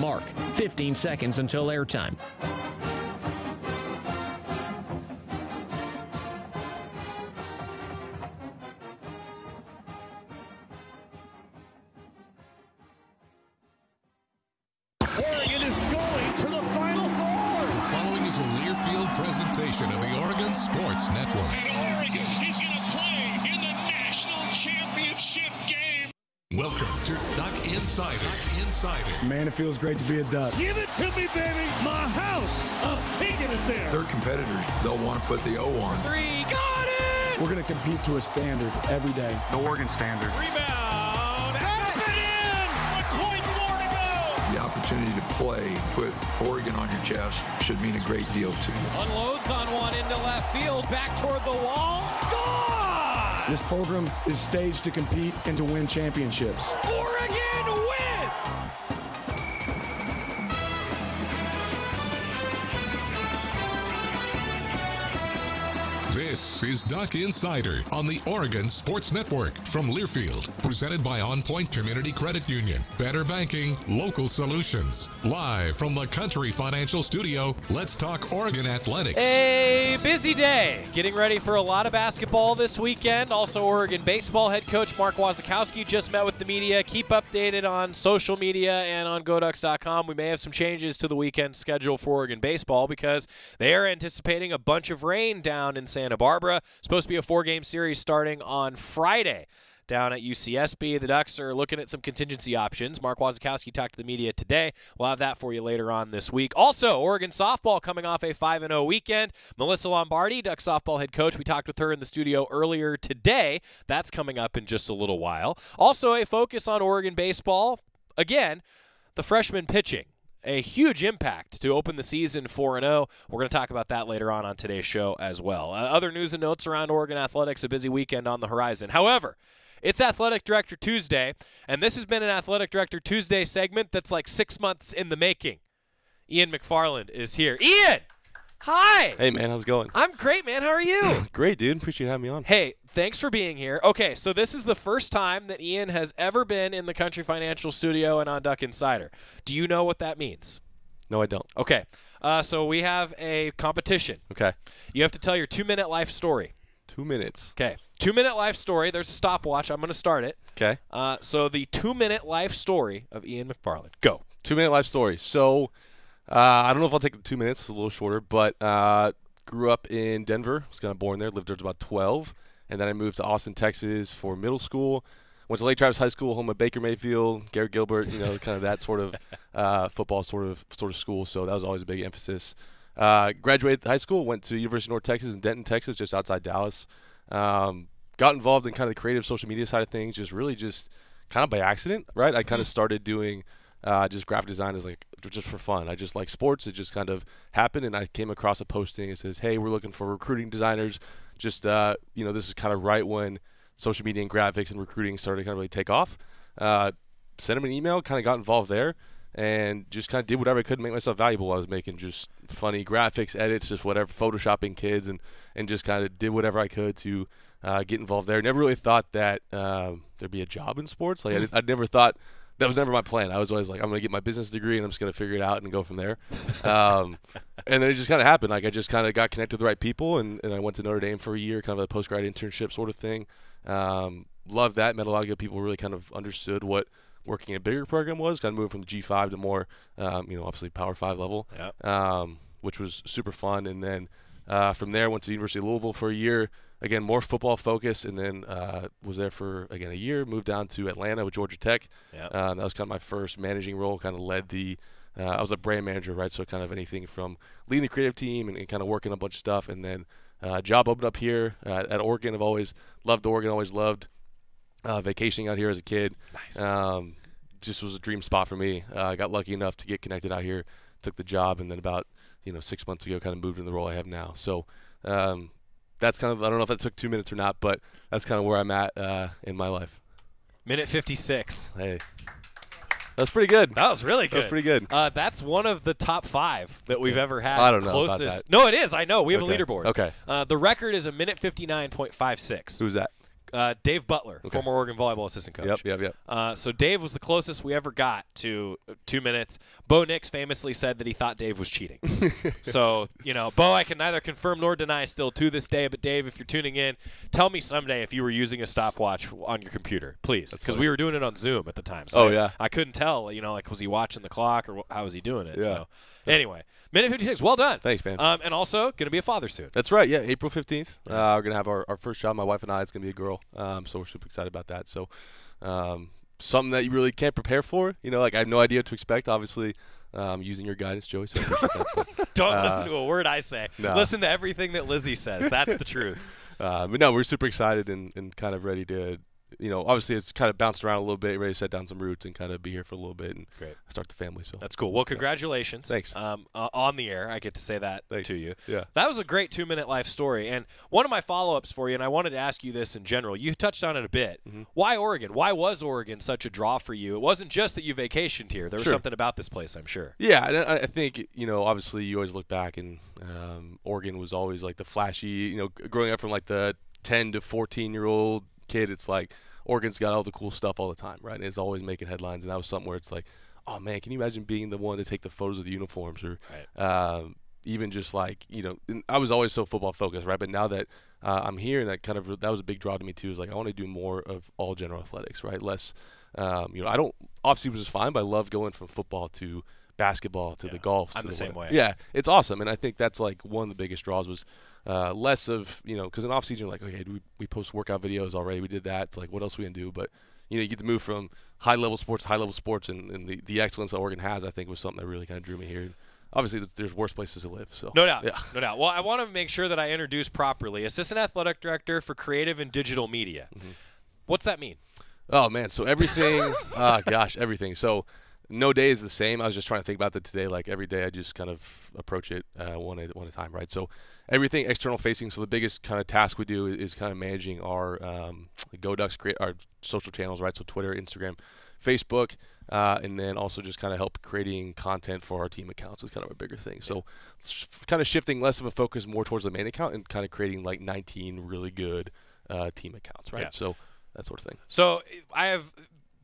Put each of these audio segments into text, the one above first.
Mark, 15 seconds until airtime. Feels great to be a Duck. Give it to me, baby. My house. I'm taking it there. Their competitors, they'll want to put the O on. Three, got it! We're going to compete to a standard every day. The Oregon standard. Rebound, up and in! One point more to go! The opportunity to play, put Oregon on your chest, should mean a great deal to you. Unloads on one into left field, back toward the wall. Gone! This program is staged to compete and to win championships. Oregon wins! This is Duck Insider on the Oregon Sports Network from Learfield, presented by On Point Community Credit Union. Better banking, local solutions. Live from the Country Financial Studio, let's talk Oregon athletics. A busy day. Getting ready for a lot of basketball this weekend. Also, Oregon baseball head coach Mark Wasikowski just met with the media. Keep updated on social media and on GoDucks.com. We may have some changes to the weekend schedule for Oregon baseball because they are anticipating a bunch of rain down in Santa Barbara. Supposed to be a four-game series starting on Friday down at UCSB. The Ducks are looking at some contingency options. Mark Wasikowski talked to the media today. We'll have that for you later on this week. Also, Oregon softball coming off a 5 0 weekend. Melyssa Lombardi, Duck softball head coach, we talked with her in the studio earlier today. That's coming up in just a little while. Also, a focus on Oregon baseball. Again, the freshman pitching a huge impact to open the season 4 0. We're going to talk about that later on on today's show as well. Uh, other news and notes around Oregon athletics, a busy weekend on the horizon. However, it's Athletic Director Tuesday, and this has been an Athletic Director Tuesday segment that's like six months in the making. Ian McFarland is here. Ian! Hi! Hey man, how's it going? I'm great, man. How are you? Great, dude. Appreciate having me on. Hey, thanks for being here. Okay, so this is the first time that Ian has ever been in the Country Financial Studio and on Duck Insider. Do you know what that means? No, I don't. Okay, uh, so we have a competition. Okay. You have to tell your two-minute life story. Two minutes. Okay, two-minute life story. There's a stopwatch. I'm going to start it. Okay. Uh, so the two-minute life story of Ian McFarland. Go. Two minute life story. So, uh, I don't know if I'll take the two minutes. It's a little shorter, but uh, grew up in Denver. Was kind of born there. Lived there about 12, and then I moved to Austin, Texas for middle school. Went to Lake Travis High School, home of Baker Mayfield, Garrett Gilbert. You know, kind of that sort of uh, football sort of sort of school. So that was always a big emphasis. Uh, graduated high school, went to University of North Texas in Denton, Texas, just outside Dallas. Um, got involved in kind of the creative social media side of things, just really just kind of by accident, right? I kind of started doing uh, just graphic design is like just for fun. I just like sports. It just kind of happened, and I came across a posting. It says, "Hey, we're looking for recruiting designers." Just uh, you know, this is kind of right when social media and graphics and recruiting started to kind of really take off. Uh, sent him an email, kind of got involved there, and just kind of did whatever I could to make myself valuable. I was making just funny graphics, edits, just whatever, photoshopping kids, and and just kind of did whatever I could to uh, get involved there. Never really thought that um, there'd be a job in sports. Like I, I never thought that was never my plan. I was always like, I'm gonna get my business degree and I'm just gonna figure it out and go from there. Um, and then it just kind of happened. Like I just kind of got connected with the right people, and, and I went to Notre Dame for a year, kind of a post grad internship sort of thing. Um, loved that. Met a lot of good people. Really kind of understood what working in a bigger program was. Kind of moving from the G5 to more, um, you know, obviously Power Five level, Yep. um, which was super fun. And then uh, from there, went to University of Louisville for a year. Again, more football focus, and then uh, was there for again a year. Moved down to Atlanta with Georgia Tech. Yep. Uh, that was kind of my first managing role. Kind of led the. Uh, I was a brand manager, right? So kind of anything from leading the creative team and, and kind of working a bunch of stuff, and then uh, job opened up here uh, at Oregon. I've always loved Oregon. Always loved uh, vacationing out here as a kid. Nice. Um, just was a dream spot for me. Uh, I got lucky enough to get connected out here, took the job, and then about you know six months ago, kind of moved in the role I have now. So um, that's kind of I don't know if that took two minutes or not, but that's kind of where I'm at uh, in my life. Minute 56. Hey, that's pretty good. That was really good. That's pretty good. Uh, that's one of the top five that we've ever had. I don't know about that. No, it is. I know. We have Okay. a leaderboard. Okay. Uh, the record is a minute 59.56. Who's that? Uh, Dave Butler, Okay. former Oregon volleyball assistant coach. Yep, yep, yep. Uh, so Dave was the closest we ever got to uh, two minutes. Bo Nix famously said that he thought Dave was cheating. so you know, Bo, I can neither confirm nor deny still to this day. But Dave, if you're tuning in, tell me someday if you were using a stopwatch on your computer, please, because we were doing it on Zoom at the time. So Oh, I- yeah. I couldn't tell. You know, like was he watching the clock or wh- how was he doing it? Yeah. So anyway, minute 56. Well done. Thanks, man. Um, and also going to be a father soon. That's right. Yeah, April fifteenth. Uh, we're gonna have our, our first child. My wife and I. It's gonna be a girl. Um, so we're super excited about that. So, um, something that you really can't prepare for. You know, like I have no idea what to expect. Obviously, um, using your guidance, Joey. So that. But, Don't Uh, listen to a word I say. no. Listen to everything that Lizzie says. That's the truth. uh, but no, we're super excited and, and kind of ready to. You know, obviously it's kind of bounced around a little bit, ready to set down some roots and kind of be here for a little bit and Great. start the family. So That's cool. Well, congratulations. Thanks. Um, uh, on the air, I get to say that Thanks. to you. Yeah. That was a great two-minute life story, and one of my follow-ups for you, and I wanted to ask you this in general. You touched on it a bit. Mm-hmm. Why Oregon? Why was Oregon such a draw for you? It wasn't just that you vacationed here. There was Sure. something about this place, I'm sure. Yeah, and I, I think you know, obviously, you always look back, and um, Oregon was always like the flashy. You know, growing up from like the 10 to 14 year old kid, it's like Oregon's got all the cool stuff all the time, right? And it's always making headlines, and that was something where it's like, oh man, can you imagine being the one to take the photos of the uniforms, or um, even just like you know, I was always so football focused, right? But now that uh, I'm here, and that kind of that was a big draw to me too. Is like I want to do more of all general athletics, right? Less, um, you know, I don't off season was fine, but I love going from football to basketball to the golf. I'm to the same way. Yeah, it's awesome, and I think that's like one of the biggest draws was uh, less of you know because in off season you're like okay we, we post workout videos already we did that it's like what else we gonna do but you know you get to move from high level sports to high level sports and, and the, the excellence that Oregon has I think was something that really kind of drew me here. Obviously, there's- worse places to live. So No doubt. Yeah. No doubt. Well, I want to make sure that I introduce properly. Assistant Athletic Director for Creative and Digital Media. Mm-hmm. What's that mean? Oh man, so everything, ah, gosh, everything. So no day is the same. I was just trying to think about that today. Like every day, I just kind of approach it uh, one at one at a time, right? So everything external facing. So the biggest kind of task we do is, is kind of managing our um, GoDucks, create our social channels, right? So Twitter, Instagram, Facebook, uh, and then also just kind of help creating content for our team accounts is kind of a bigger thing. So it's kind of shifting less of a focus more towards the main account and kind of creating like 19 really good uh, team accounts, right? Yeah. So that sort of thing. So I have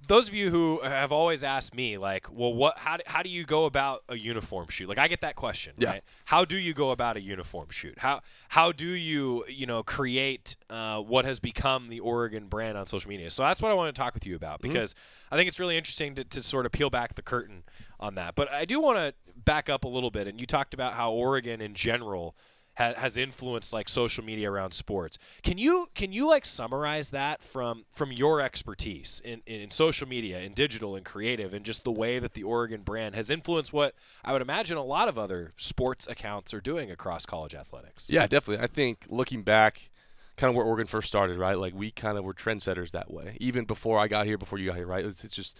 those of you who have always asked me, like, well, what? How do, how do you go about a uniform shoot? Like, I get that question. Yeah. Right? How do you go about a uniform shoot? How how do you you know create uh, what has become the Oregon brand on social media? So that's what I want to talk with you about Mm-hmm. because I think it's really interesting to, to sort of peel back the curtain on that. But I do want to back up a little bit, and you talked about how Oregon in general ha- has influenced like social media around sports. Can you can you like summarize that from from your expertise in, in social media, in digital and creative, and just the way that the Oregon brand has influenced what I would imagine a lot of other sports accounts are doing across college athletics? Yeah, definitely. I think looking back, kind of where Oregon first started, right? Like we kind of were trendsetters that way, even before I got here, before you got here, right? It's, it's just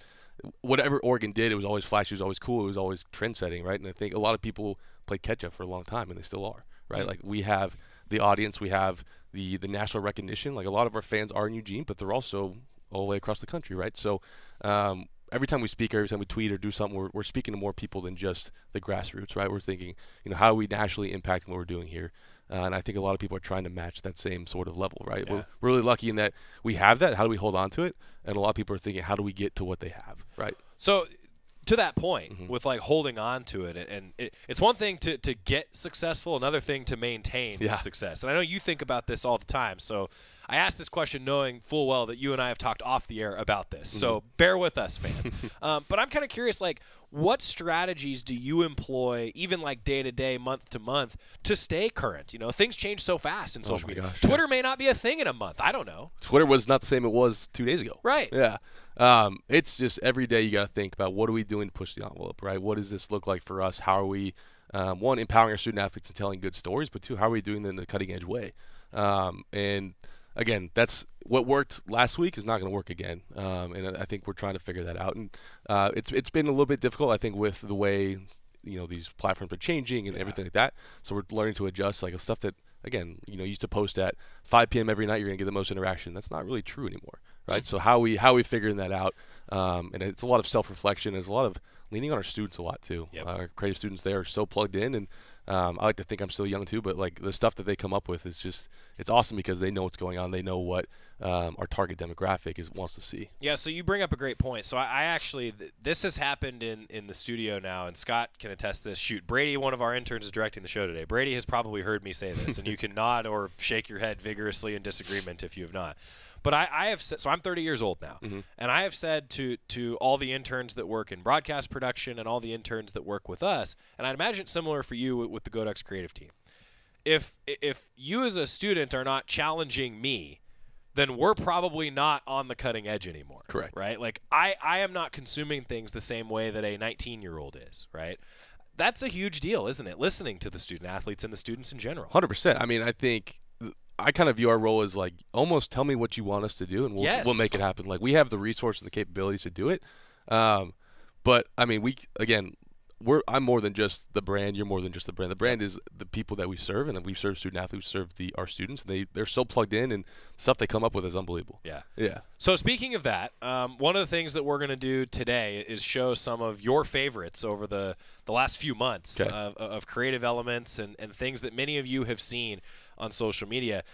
whatever Oregon did, it was always flashy, it was always cool, it was always trendsetting, right? And I think a lot of people played catch up for a long time, and they still are, right? Like we have the audience, we have the the national recognition. Like a lot of our fans are in Eugene, but they're also all the way across the country, right? So. Um, Every time we speak, every time we tweet or do something, we're, we're speaking to more people than just the grassroots, right? We're thinking, you know, how are we nationally impacting what we're doing here? Uh, and I think a lot of people are trying to match that same sort of level, right? We're, we're really lucky in that we have that. How do we hold on to it? And a lot of people are thinking, how do we get to what they have, right? So to that point, Mm-hmm. with like holding on to it, and it, it's one thing to, to get successful, another thing to maintain Yeah. success. And I know you think about this all the time. So I asked this question knowing full well that you and I have talked off the air about this. So Mm-hmm. bear with us, fans. um, but I'm kind of curious, like, what strategies do you employ, even like day to day, month to month, to stay current? You know, things change so fast in social Oh my media. gosh, yeah. Twitter may not be a thing in a month. I don't know. Twitter was not the same it was two days ago. Right. Yeah. Um, it's just every day you got to think about what are we doing to push the envelope, right? What does this look like for us? How are we, um, one, empowering our student athletes and telling good stories, but two, how are we doing them in a cutting edge way? Um, and again, that's what worked last week is not going to work again. Um, and I think we're trying to figure that out. And uh, it's it's been a little bit difficult, I think, with the way you know these platforms are changing and everything like that. So we're learning to adjust, like stuff that again, you know, used to post at 5 p.m. every night. You're gonna get the most interaction. That's not really true anymore, right? So how we how we figuring that out, um, and it's a lot of self-reflection. There's a lot of leaning on our students a lot too. Yep. Our creative students, they are so plugged in, and um, I like to think I'm still young too. But like the stuff that they come up with is just it's awesome because they know what's going on. They know what um, our target demographic is wants to see. Yeah, so you bring up a great point. So I, I actually, th- this has happened in, in the studio now, and Scott can attest this. Shoot, Brady, one of our interns, is directing the show today. Brady has probably heard me say this, and you can nod or shake your head vigorously in disagreement if you have not. But I, I have said, so I'm 30 years old now, mm-hmm. and I have said to to all the interns that work in broadcast production and all the interns that work with us, and I'd imagine it's similar for you with, with the Goducks creative team. If if you as a student are not challenging me then we're probably not on the cutting edge anymore. Correct. Right? Like I, I am not consuming things the same way that a 19 year old is, right? That's a huge deal, isn't it? Listening to the student athletes and the students in general. Hundred percent. I mean, I think I kind of view our role as like almost tell me what you want us to do, and we'll Yes. we'll make it happen. Like we have the resources and the capabilities to do it. Um, but I mean, we again, we're I'm more than just the brand. You're more than just the brand. The brand is the people that we serve, and we serve student athletes, serve the our students. And they they're so plugged in, and stuff they come up with is unbelievable. Yeah. Yeah. So speaking of that, um, one of the things that we're going to do today is show some of your favorites over the, the last few months Okay. of, of creative elements and, and things that many of you have seen on social media.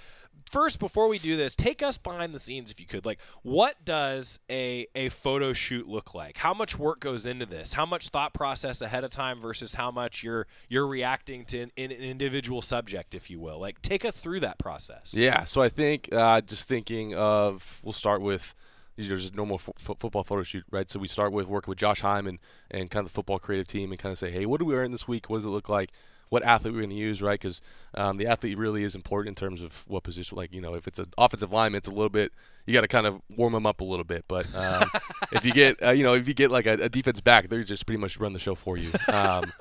First, before we do this, take us behind the scenes if you could. Like, what does a, a photo shoot look like? How much work goes into this? How much thought process ahead of time versus how much you're you're reacting to an, an individual subject, if you will? Like, take us through that process. Yeah, so I think uh, just thinking of we'll start with these are just normal fo- football photo shoot, right? So we start with working with Josh Hyman and kind of the football creative team and kind of say, hey, what are we wearing this week? What does it look like? What athlete we're going to use, right? Because um, the athlete really is important in terms of what position. Like you know, if it's an offensive lineman, it's a little bit you got to kind of warm them up a little bit. But um, if you get uh, you know if you get like a, a defense back, they're just pretty much run the show for you. Um,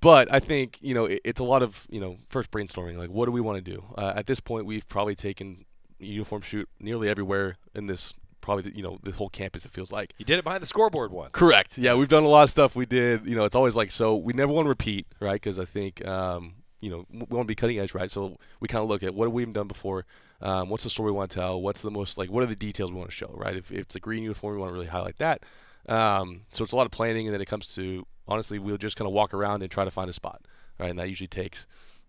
but I think you know it, it's a lot of you know first brainstorming. Like, what do we want to do? Uh, at this point, we've probably taken uniform shoot nearly everywhere in this probably you know this whole campus. It feels like. You did it behind the scoreboard once. Correct. Yeah, we've done a lot of stuff. We did. You know, it's always like so. We never want to repeat, right? Because I think um, you know we want to be cutting edge, right? So we kind of look at what have we done before. Um, what's the story we want to tell? What's the most like? What are the details we want to show, right? If, if it's a green uniform, we want to really highlight that. Um, so it's a lot of planning, and then it comes to honestly, we'll just kind of walk around and try to find a spot, right? And that usually takes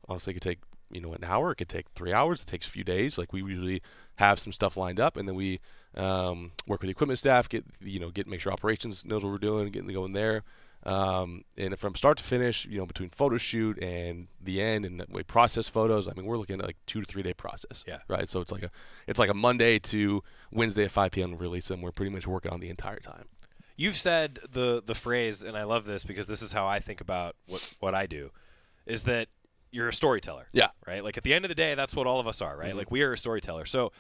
honestly it could take you know an hour, it could take three hours, it takes a few days. Like we usually have some stuff lined up, and then we um, work with the equipment staff, get you know get make sure operations knows what we're doing, getting going there. Um, and from start to finish, you know, between photo shoot and the end, and we process photos. I mean, we're looking at like two to three day process. Yeah. Right. So it's like a, it's like a Monday to Wednesday at 5 p.m. release, and we're pretty much working on the entire time. You've said the the phrase, and I love this because this is how I think about what what I do, is that you're a storyteller. Yeah. Right. Like at the end of the day, that's what all of us are. Right. Like we are a storyteller. So.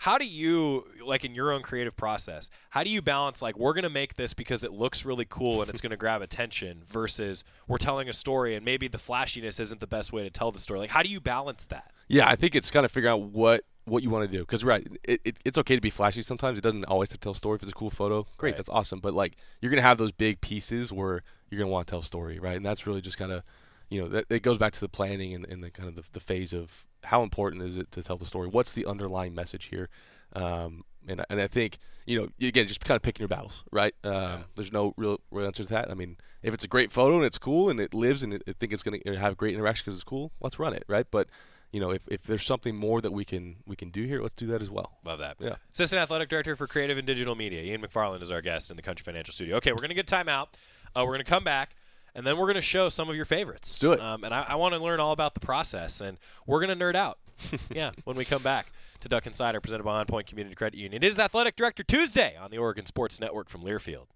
How do you like in your own creative process? How do you balance like we're gonna make this because it looks really cool and it's gonna grab attention versus we're telling a story and maybe the flashiness isn't the best way to tell the story? Like how do you balance that? Yeah, I think it's kind of figuring out what what you want to do because right, it, it, it's okay to be flashy sometimes. It doesn't always to tell a story. If it's a cool photo, great, Right. that's awesome. But like you're gonna have those big pieces where you're gonna want to tell a story, right? And that's really just kind of you know that it goes back to the planning and, and the kind of the, the phase of how important is it to tell the story? What's the underlying message here? Um, and and I think you know again just kind of picking your battles, right? Um, There's no real real answer to that. I mean, if it's a great photo and it's cool and it lives and it, I think it's going to have great interaction because it's cool, let's run it, right? But you know, if, if there's something more that we can we can do here, let's do that as well. Love that. Yeah. Assistant Athletic Director for Creative and Digital Media, Ian McFarland, is our guest in the Country Financial Studio. Okay, we're going to get time out. Uh, we're going to come back, and then we're going to show some of your favorites. Let's do it. Um, and I, I want to learn all about the process, and we're going to nerd out. yeah, when we come back to Duck Insider, presented by On Point Community Credit Union. It is Athletic Director Tuesday on the Oregon Sports Network from Learfield.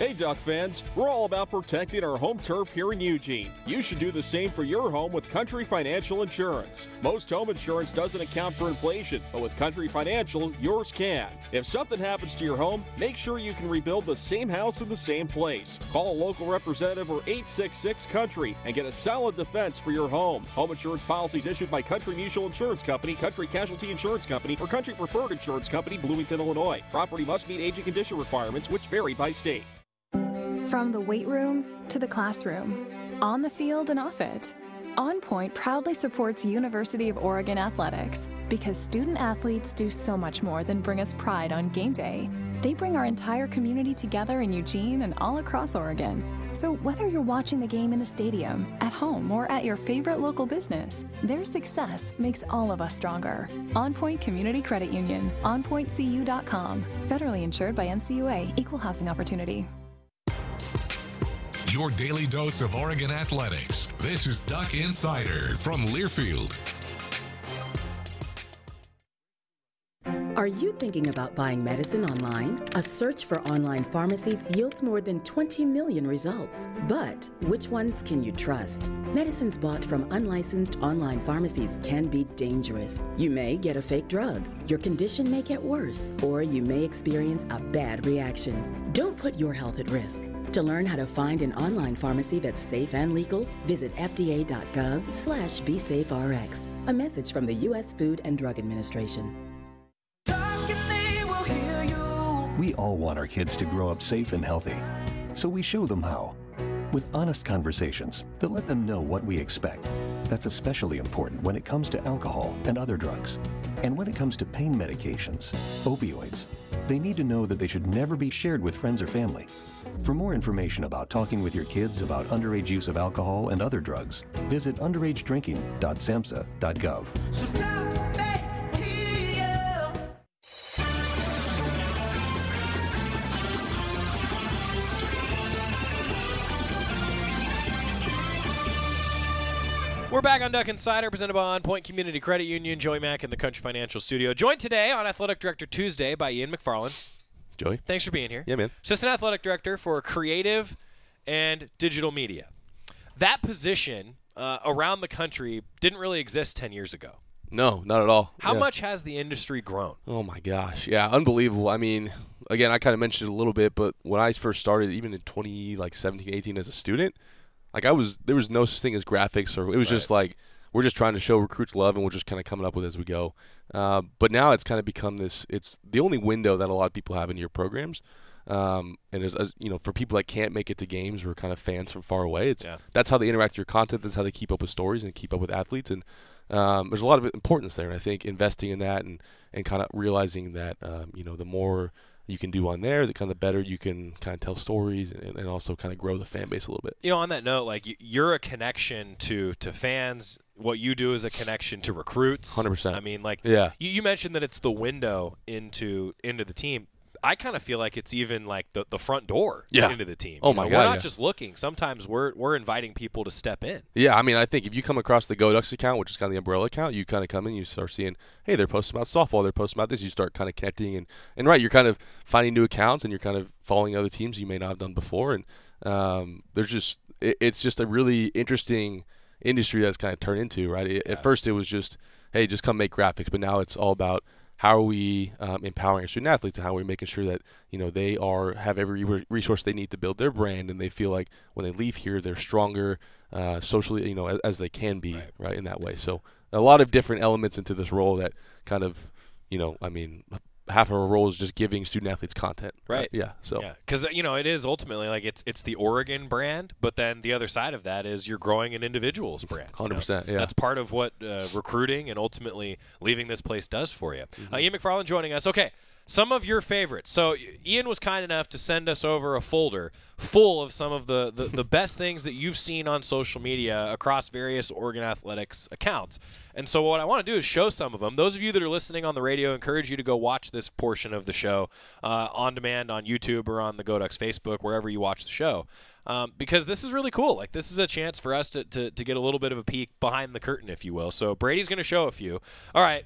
Hey, Duck fans, we're all about protecting our home turf here in Eugene. You should do the same for your home with Country Financial Insurance. Most home insurance doesn't account for inflation, but with Country Financial, yours can. If something happens to your home, make sure you can rebuild the same house in the same place. Call a local representative or 866 Country and get a solid defense for your home. Home insurance policies issued by Country Mutual Insurance Company, Country Casualty Insurance Company, or Country Preferred Insurance Company, Bloomington, Illinois. Property must meet age and condition requirements, which vary by state. From the weight room to the classroom, on the field and off it, On Point proudly supports University of Oregon athletics because student athletes do so much more than bring us pride on game day. They bring our entire community together in Eugene and all across Oregon. So, whether you're watching the game in the stadium, at home, or at your favorite local business, their success makes all of us stronger. On Point Community Credit Union, onpointcu.com. Federally insured by NCUA, Equal Housing Opportunity. Your daily dose of Oregon athletics. This is Duck Insider from Learfield. Are you thinking about buying medicine online? A search for online pharmacies yields more than 20 million results. But which ones can you trust? Medicines bought from unlicensed online pharmacies can be dangerous. You may get a fake drug, your condition may get worse, or you may experience a bad reaction. Don't put your health at risk. To learn how to find an online pharmacy that's safe and legal, visit fda.gov slash besaferx. A message from the U.S. Food and Drug Administration. We all want our kids to grow up safe and healthy, so we show them how. With honest conversations that let them know what we expect. That's especially important when it comes to alcohol and other drugs. And when it comes to pain medications, opioids, they need to know that they should never be shared with friends or family. For more information about talking with your kids about underage use of alcohol and other drugs, visit underagedrinking.samhsa.gov. We're back on Duck Insider, presented by On Point Community Credit Union. Joey Mac in the Country Financial Studio. Joined today on Athletic Director Tuesday by Ian McFarland. Joey. Thanks for being here. Yeah, man. Assistant Athletic Director for Creative and Digital Media. That position uh, around the country didn't really exist 10 years ago. No, not at all. How Yeah. much has the industry grown? Oh my gosh, yeah, unbelievable. I mean, again, I kind of mentioned it a little bit, but when I first started, even in 20 like 17, 18 as a student, like I was there was no such thing as graphics, or it was just like we're just trying to show recruits love, and we're just kind of coming up with as we go. Uh, but now it's kind of become this. It's the only window that a lot of people have in your programs. Um, and as, as you know, for people that can't make it to games or kind of fans from far away, it's Yeah. that's how they interact with your content. That's how they keep up with stories and keep up with athletes. And um, there's a lot of importance there. And I think investing in that and, and kind of realizing that um, you know the more you can do on there, the kind of better you can kind of tell stories and, and also kind of grow the fan base a little bit. You know, on that note, like you're a connection to to fans. What you do is a connection to recruits. 100%. I mean, like Yeah. you, you mentioned that it's the window into into the team. I kind of feel like it's even like the, the front door Yeah. into the team. Oh You my know, God, We're not yeah. just looking. Sometimes we're we're inviting people to step in. Yeah, I mean, I think if you come across the GoDucks account, which is kind of the umbrella account, you kind of come in, you start seeing, hey, they're posting about softball, they're posting about this. You start kind of connecting, and, and right, you're kind of finding new accounts, and you're kind of following other teams you may not have done before, and um, there's just it, it's just a really interesting industry that's kind of turned into right. It- At first, it was just, hey, just come make graphics, but now it's all about how are we um, empowering our student athletes and how are we making sure that you know they are have every re- resource they need to build their brand and they feel like when they leave here they're stronger uh, socially you know as, as they can be right. in that way so a lot of different elements into this role that kind of you know i mean half of our role is just giving student athletes content Right. yeah so Yeah, because you know it is ultimately like it's it's the Oregon brand, but then the other side of that is you're growing an individual's brand. know? 100%, yeah. That's part of what uh, recruiting and ultimately leaving this place does for you. Mm-hmm. Uh, Ian McFarland joining us. Okay, some of your favorites. So Ian was kind enough to send us over a folder full of some of the the, the best things that you've seen on social media across various Oregon athletics accounts. And so what I want to do is show some of them. Those of you that are listening on the radio, encourage you to go watch this portion of the show uh, on demand on YouTube or on the GoDucks Facebook, wherever you watch the show. Um, because this is really cool. Like this is a chance for us to, to, to get a little bit of a peek behind the curtain, if you will. So Brady's going to show a few. All right.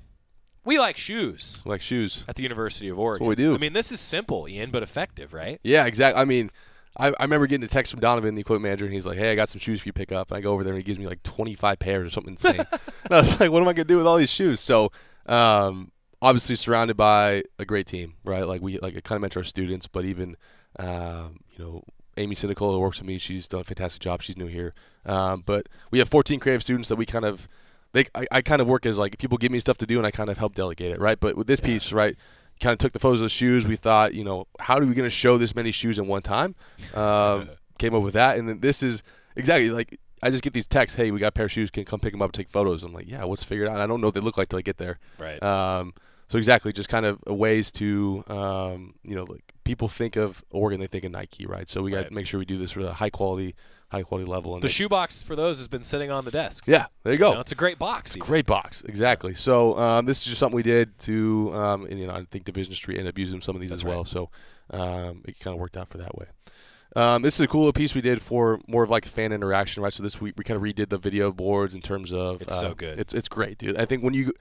We like shoes like shoes at the University of Oregon. what we do. I mean, this is simple, Ian, but effective, right? Yeah, exactly. I mean, I, I remember getting a text from Donovan, the equipment manager, and he's like, "Hey, I got some shoes for you to pick up." And I go over there, and he gives me like 25 pairs or something insane. and I was like, "What am I gonna do with all these shoes?" So, um, obviously surrounded by a great team, right? Like we, like I kind of mentor our students, but even, um, you know. Amy Cynical who works with me. She's done a fantastic job. She's new here, um, but we have 14 creative students that we kind of, they, I, I kind of work as like people give me stuff to do, and I kind of help delegate it, right? But with this piece, right, kind of took the photos of the shoes. We thought, you know, how are we going to show this many shoes in one time? Um, came up with that, and then this is exactly like I just get these texts. Hey, we got a pair of shoes. Can you come pick them up, and take photos. I'm like, yeah, let's figure it out. I don't know what they look like till I get there. Right. Um, so exactly, just kind of ways to, um, you know, like people think of Oregon, they think of Nike, right? So we got to Right. make sure we do this for a high quality, high quality level. And The shoebox for those has been sitting on the desk. Yeah, there you go. know, it's a great box. Great box, exactly. So um, this is just something we did to, um, and you know, I think Division Street ended up using some of these That's as well. So um, it kind of worked out for that way. Um, this is a cool little piece we did for more of like fan interaction, right? So this week we kind of redid the video boards in terms of. It's so uh, good. It's it's great, dude. I think when you,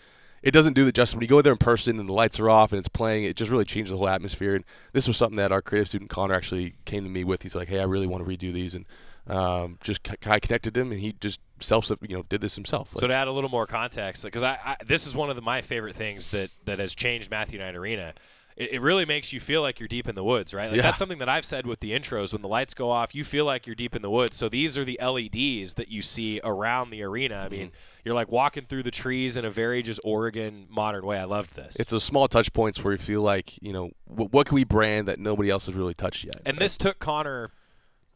it doesn't do the justice when you go there in person and the lights are off and it's playing. It just really changes the whole atmosphere. And this was something that our creative student Connor actually came to me with. He's like, "Hey, I really want to redo these," and um, just I connected him, and he just self, you know, did this himself. So to add a little more context, because I, I this is one of the, my favorite things that that has changed Matthew Knight Arena. It, it really makes you feel like you're deep in the woods, right? Like Yeah. that's something that I've said with the intros. When the lights go off, you feel like you're deep in the woods. So these are the LEDs that you see around the arena. I mean, Mm-hmm. you're like walking through the trees in a very just Oregon modern way. I loved this. It's those small touch points where you feel like, you know, what, what can we brand that nobody else has really touched yet? and this took Connor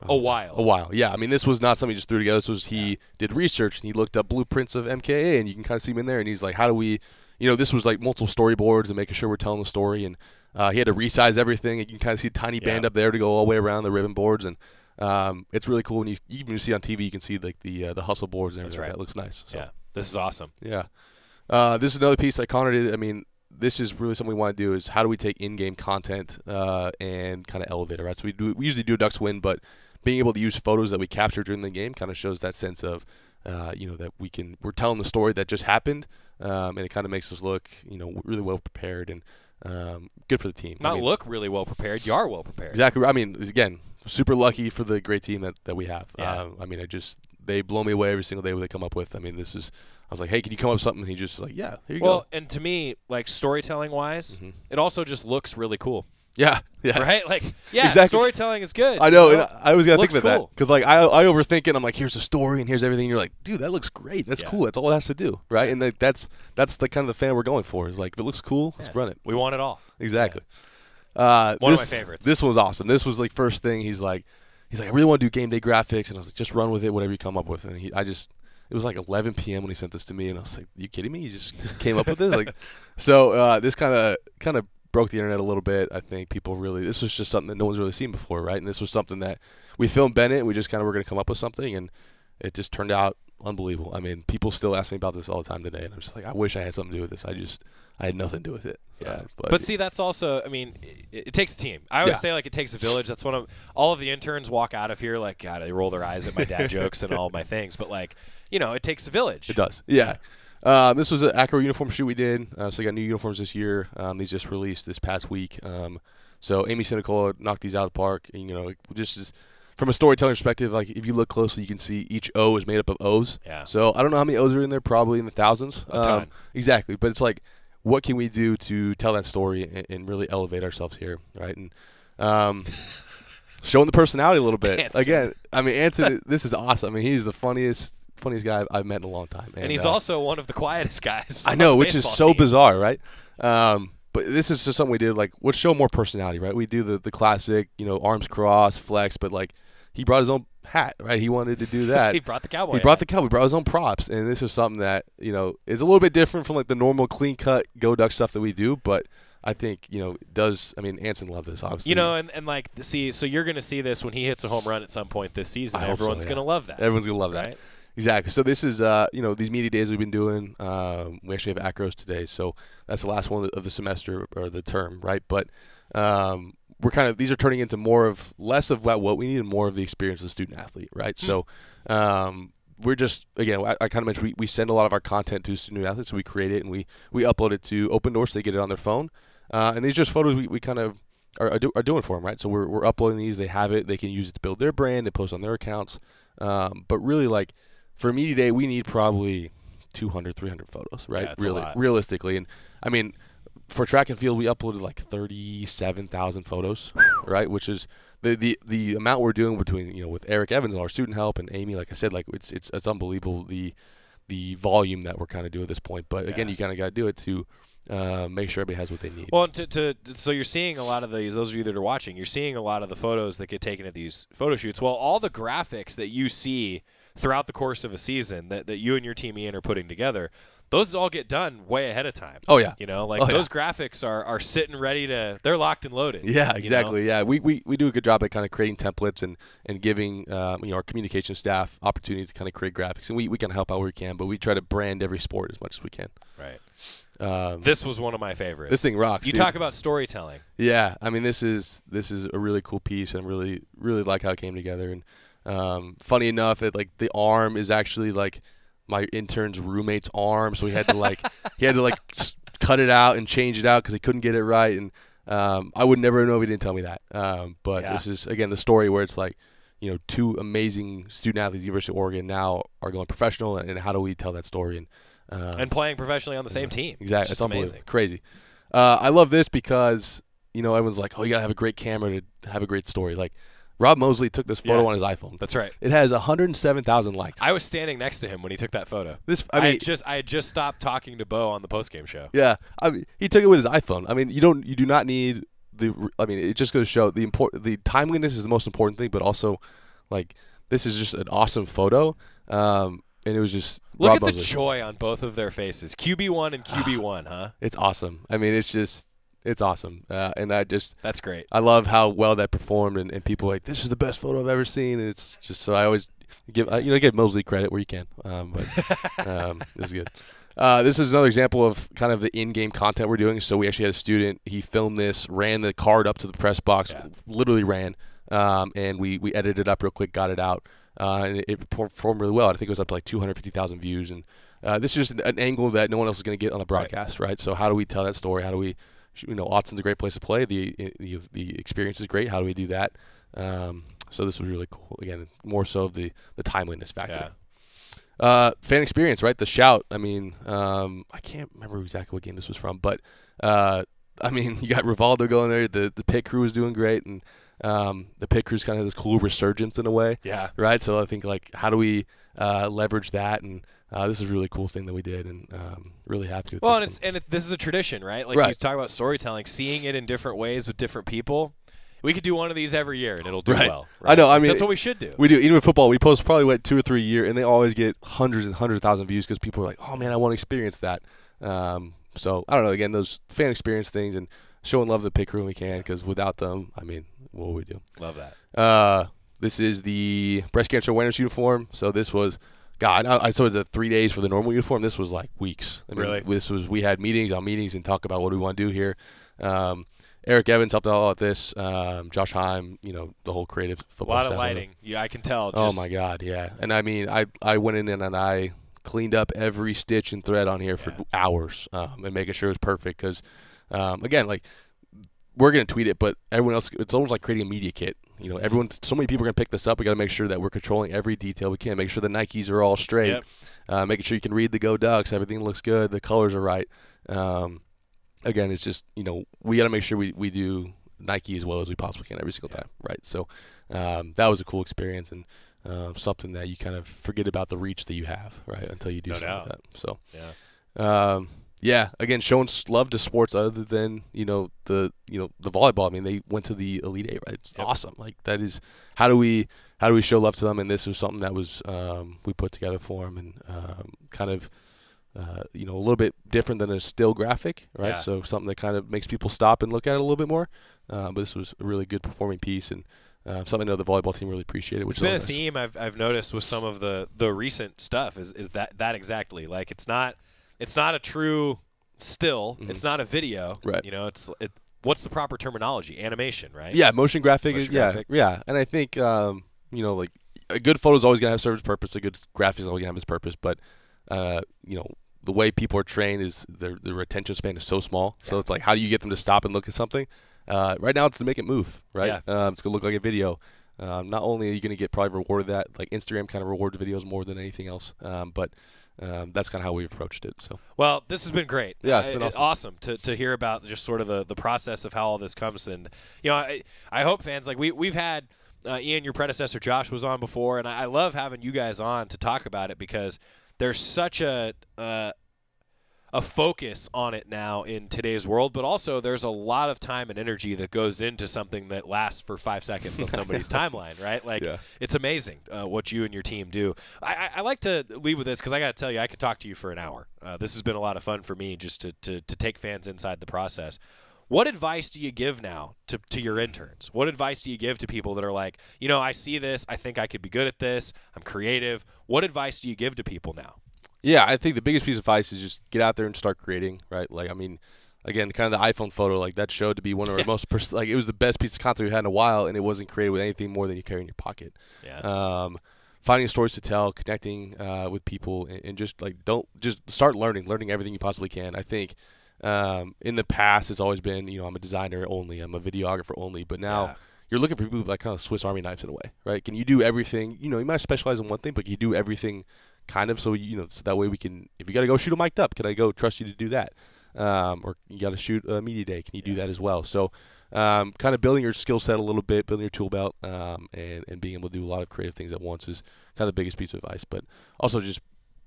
a while. A while, yeah. I mean, this was not something he just threw together. This was he did research and he looked up blueprints of MKA, and you can kind of see him in there. And he's like, "How do we?" You know, this was like multiple storyboards and making sure we're telling the story. And uh, he had to resize everything. And you can kind of see a tiny band up there to go all the way around the ribbon boards, and um, it's really cool. When you you even see on TV, you can see like the uh, the hustle boards and That's everything. right. That looks nice. So. Yeah, this is awesome. Yeah. Uh, this is another piece that Connor did. I mean, this is really something we want to do is how do we take in-game content uh, and kind of elevate it, right? So we do we usually do a Ducks win, but being able to use photos that we captured during the game kind of shows that sense of, uh, you know, that we can we're telling the story that just happened, um, and it kind of makes us look, you know, really well prepared and um, good for the team. I Not mean, look really well prepared. You are well prepared. Exactly. I mean, again, super lucky for the great team that, that we have. Yeah. Um, I mean, I just they blow me away every single day what they come up with. I mean, this is. I was like, hey, can you come up with something? And he just was like, yeah, here you Well, go. Well and to me, like storytelling wise, Mhm. it also just looks really cool. Yeah, yeah. Right? Like, yeah, Exactly. storytelling is good. I know, you and I I always gotta think about cool. that because like I, I overthink it. I'm like, here's the story and here's everything. And you're like, dude, that looks great. That's Yeah. cool. That's all it has to do, right? And like, that's that's the kind of the fan we're going for. Is like, if it looks cool, let's run it. We want it all. Exactly. Uh, One of my favorites. This was awesome. This was like first thing. He's like, he's like, I really want to do game day graphics, and I was like, just run with it, whatever you come up with. And he, I just, it was like 11 p.m. when he sent this to me, and I was like, you kidding me? You just came up with this? Like, so uh, this kind of kind of broke the internet a little bit. I think people really, this was just something that no one's really seen before, right? And this was something that we filmed Bennett. And we just kind of were going to come up with something, and it just turned out unbelievable. I mean, people still ask me about this all the time today, and I'm just like, I wish I had something to do with this. I just, I had nothing to do with it. So, Yeah. but, But, see, that's also, I mean, it, it takes a team. I always Yeah. say, like, it takes a village. That's one of, all of the interns walk out of here, like, God, they roll their eyes at my dad jokes and all my things. But, like, you know, it takes a village. It does. Yeah. Um, this was an Acro uniform shoot we did. Uh, so we got new uniforms this year. Um, these just released this past week. Um, so Amy Cynical knocked these out of the park. And, you know, just as, from a storytelling perspective, like if you look closely, you can see each O is made up of O's. Yeah. So I don't know how many O's are in there. Probably in the thousands. A ton. Um, exactly. But it's like, what can we do to tell that story and, and really elevate ourselves here, right? And um, showing the personality a little bit. Anson. Again, I mean, Anson, this is awesome. I mean, he's the funniest, funniest guy I've, I've met in a long time. And, he's uh, also one of the quietest guys. I know, which is so team. bizarre, right? Um, but this is just something we did. Like, let's show more personality, right? We do the the classic, you know, arms cross, flex, but like he brought his own hat, right? He wanted to do that. He brought the cowboy He brought hat. the cowboy. Brought his own props, and this is something that you know is a little bit different from like the normal clean cut go duck stuff that we do, but. I think you know does. I mean, Anson loved this. Obviously, You know, and, and like, see, so you're going to see this when he hits a home run at some point this season. I hope so, Everyone's yeah. going to love that. Everyone's gonna love that. Exactly. So this is, uh, you know, these media days we've been doing. Um, we actually have acros today, so that's the last one of the semester or the term, right? But um, we're kind of these are turning into more of less of what what we need and more of the experience of the student athlete, right? So um, we're just again, I, I kind of mentioned we, we send a lot of our content to student athletes, so we create it and we we upload it to Opendorse, so they get it on their phone. Uh, and these are just photos we, we kind of are, are, do, are doing for them, right? So we're, we're uploading these, they have it, they can use it to build their brand, they post on their accounts. Um, but really, like for media day, we need probably 200, 300 photos, right? Yeah, really, realistically, and I mean, for track and field, we uploaded like 37,000 photos, right? Which is the, the the amount we're doing between you know with Eric Evans and our student help and Amy. Like I said, like it's it's it's unbelievable the the volume that we're kind of doing at this point. But again, Yeah. you kind of got to do it to uh, make sure everybody has what they need. Well, to, to, to- so you're seeing a lot of these. Those of you that are watching, you're seeing a lot of the photos that get taken at these photo shoots. Well, all the graphics that you see throughout the course of a season that, that you and your team Ian are putting together, those all get done way ahead of time. Oh, yeah. You know, like Oh, yeah. those graphics are, are sitting ready to. They're locked and loaded. you Yeah, know? exactly. Yeah, we, we, we do a good job at kind of creating templates and and giving um, you know our communication staff opportunity to kind of create graphics, and we, we can help out where we can, but we try to brand every sport as much as we can. Right. Um, This was one of my favorites. This thing rocks. You dude. talk about storytelling. Yeah, I mean this is this is a really cool piece, and really really like how it came together. And um, funny enough, it like the arm is actually like my intern's roommate's arm, so he had to like he had to like s- cut it out and change it out because he couldn't get it right. And um, I would never know if he didn't tell me that. Um, but Yeah. this is again the story where it's like you know two amazing student athletes, at the University of Oregon, now are going professional, and, and how do we tell that story? And um, and playing professionally on the same team. Exactly. It's unbelievable. amazing. Crazy. Uh, I love this because, you know, everyone's like, oh, you got to have a great camera to have a great story. Like, Rob Moseley took this photo Yeah. on his iPhone. That's right. It has 107,000 likes. I was standing next to him when he took that photo. This- I I mean- had just I had just stopped talking to Bo on the postgame show. yeah. I mean, he took it with his iPhone. I mean, you don't, you do not need the, I mean, it just goes to show the import, the timeliness is the most important thing, but also, like, this is just an awesome photo. Um, and it was just Look Rob at the joy on both of their faces. QB one and QB one, huh? It's awesome. I mean, it's just it's awesome. Uh, and I just That's great. I love how well that performed, and, and people are like this is the best photo I've ever seen. And it's just so I always give uh, you know give Moseley credit where you can. Um, but um, this is good. Uh, this is another example of kind of the in-game content we're doing. So we actually had a student. He filmed this, ran the card up to the press box, literally ran, um, and we we edited it up real quick, got it out, uh, and it, performed really well. I think it was up to like 250,000 views, and uh, this is just an, an angle that no one else is going to get on the broadcast, right. So how do we tell that story? How do we, you know, Autzen's a great place to play. The the, the experience is great. How do we do that? Um, so this was really cool. Again, more so the the timeliness factor. Uh, fan experience, right? The shout. I mean, um, I can't remember exactly what game this was from, but uh, I mean, you got Rivaldo going there. The the pit crew was doing great, and um, the pit crew's kind of this cool resurgence in a way. Yeah. Right. So I think like, how do we uh, leverage that? And uh, this is a really cool thing that we did, and um, really happy with. Well, this and it's and it, this is a tradition, right? Like Right. you talk about storytelling, seeing it in different ways with different people. We could do one of these every year, and it'll do right. well. I know. I mean, that's what we should do. We do. Even with football, we post probably what two or three a year, and they always get hundreds and hundreds of thousand views because people are like, "Oh man, I want to experience that." Um, so I don't know. Again, those fan experience things and showing love to the pit crew when we can, because without them, I mean, what would we do? Love that. Uh, this is the breast cancer awareness uniform. So this was, God, I, I saw it the three days for the normal uniform. This was like weeks. I mean, Really? This was we had meetings on meetings and talk about what we want to do here. Um, Eric Evans helped out with this. Um, Josh Heim, you know, the whole creative football. A lot of lighting. Yeah, I can tell. Oh my God, yeah. And I mean, I I went in and I cleaned up every stitch and thread on here for hours um, and making sure it was perfect because, um, again, like we're gonna tweet it, but everyone else, it's almost like creating a media kit. You know, everyone, so many people are gonna pick this up. We got to make sure that we're controlling every detail we can. Make sure the Nikes are all straight. Yep. Uh, making sure you can read the Go Ducks. Everything looks good. The colors are right. Um, again, it's just you know we got to make sure we, we do Nike as well as we possibly can every single time, right? So um, that was a cool experience and uh, something that you kind of forget about the reach that you have, right, until you do No something like that. So Yeah. um, yeah, again, showing love to sports other than you know the you know the volleyball. I mean, they went to the elite eight, right? It's awesome. Like that is how do we how do we show love to them? And this was something that was um, we put together for them and um, kind of uh, you know a little bit different than a still graphic, right? Yeah. So something that kind of makes people stop and look at it a little bit more. Uh, but this was a really good performing piece and. Uh, something I know the volleyball team really appreciated. Which It's been a nice. theme I've, I've noticed with some of the, the recent stuff is, is that that exactly like it's not it's not a true still it's not a video Mm-hmm. Right. you know it's it, what's the proper terminology animation right Yeah, motion graphic. is Motion yeah, graphic. yeah, and I think um, you know, like a good photo is always gonna have serve its purpose. A good graphic is always gonna have its purpose, but uh, you know, the way people are trained is their their attention span is so small. So it's like, how do you get them to stop and look at something? Uh, right now, it's to make it move. Right, Yeah. um, it's gonna look like a video. Um, not only are you gonna get probably rewarded that, like Instagram kind of rewards videos more than anything else, um, but um, that's kind of how we've approached it. So Well, this has been great. Yeah, it's been it- awesome. to, to hear about just sort of the, the process of how all this comes. And, you know, I, I hope fans, like, we, we've had uh, Ian, your predecessor, Josh, was on before, and I, I love having you guys on to talk about it because there's such a. Uh, a focus on it now in today's world, but also there's a lot of time and energy that goes into something that lasts for five seconds on somebody's timeline, right? Like Yeah. it's amazing uh, what you and your team do. I, I, I like to leave with this because I got to tell you, I could talk to you for an hour. Uh, this has been a lot of fun for me just to, to, to take fans inside the process. What advice do you give now to, to your interns? What advice do you give to people that are like, you know, I see this, I think I could be good at this, I'm creative. What advice do you give to people now? Yeah, I think the biggest piece of advice is just get out there and start creating, right? Like, I mean, again, kind of the iPhone photo, like that showed to be one of our most, pers- like, it was the best piece of content we've had in a while, and it wasn't created with anything more than you carry in your pocket. Yeah. Um, finding stories to tell, connecting uh, with people, and, and just like don't just start learning, learning everything you possibly can. I think um, in the past it's always been, you know, I'm a designer only, I'm a videographer only, but now. Yeah. You're looking for people with like kind of Swiss Army knives in a way, right? Can you do everything? You know, you might specialize in one thing, but can you do everything kind of so you know so that way we can if you got to go shoot a mic'd up can i go trust you to do that? Um, or you got to shoot a media day can you do that as well? So um, kind of building your skill set a little bit building your tool belt um, and, and being able to do a lot of creative things at once is kind of the biggest piece of advice. But also just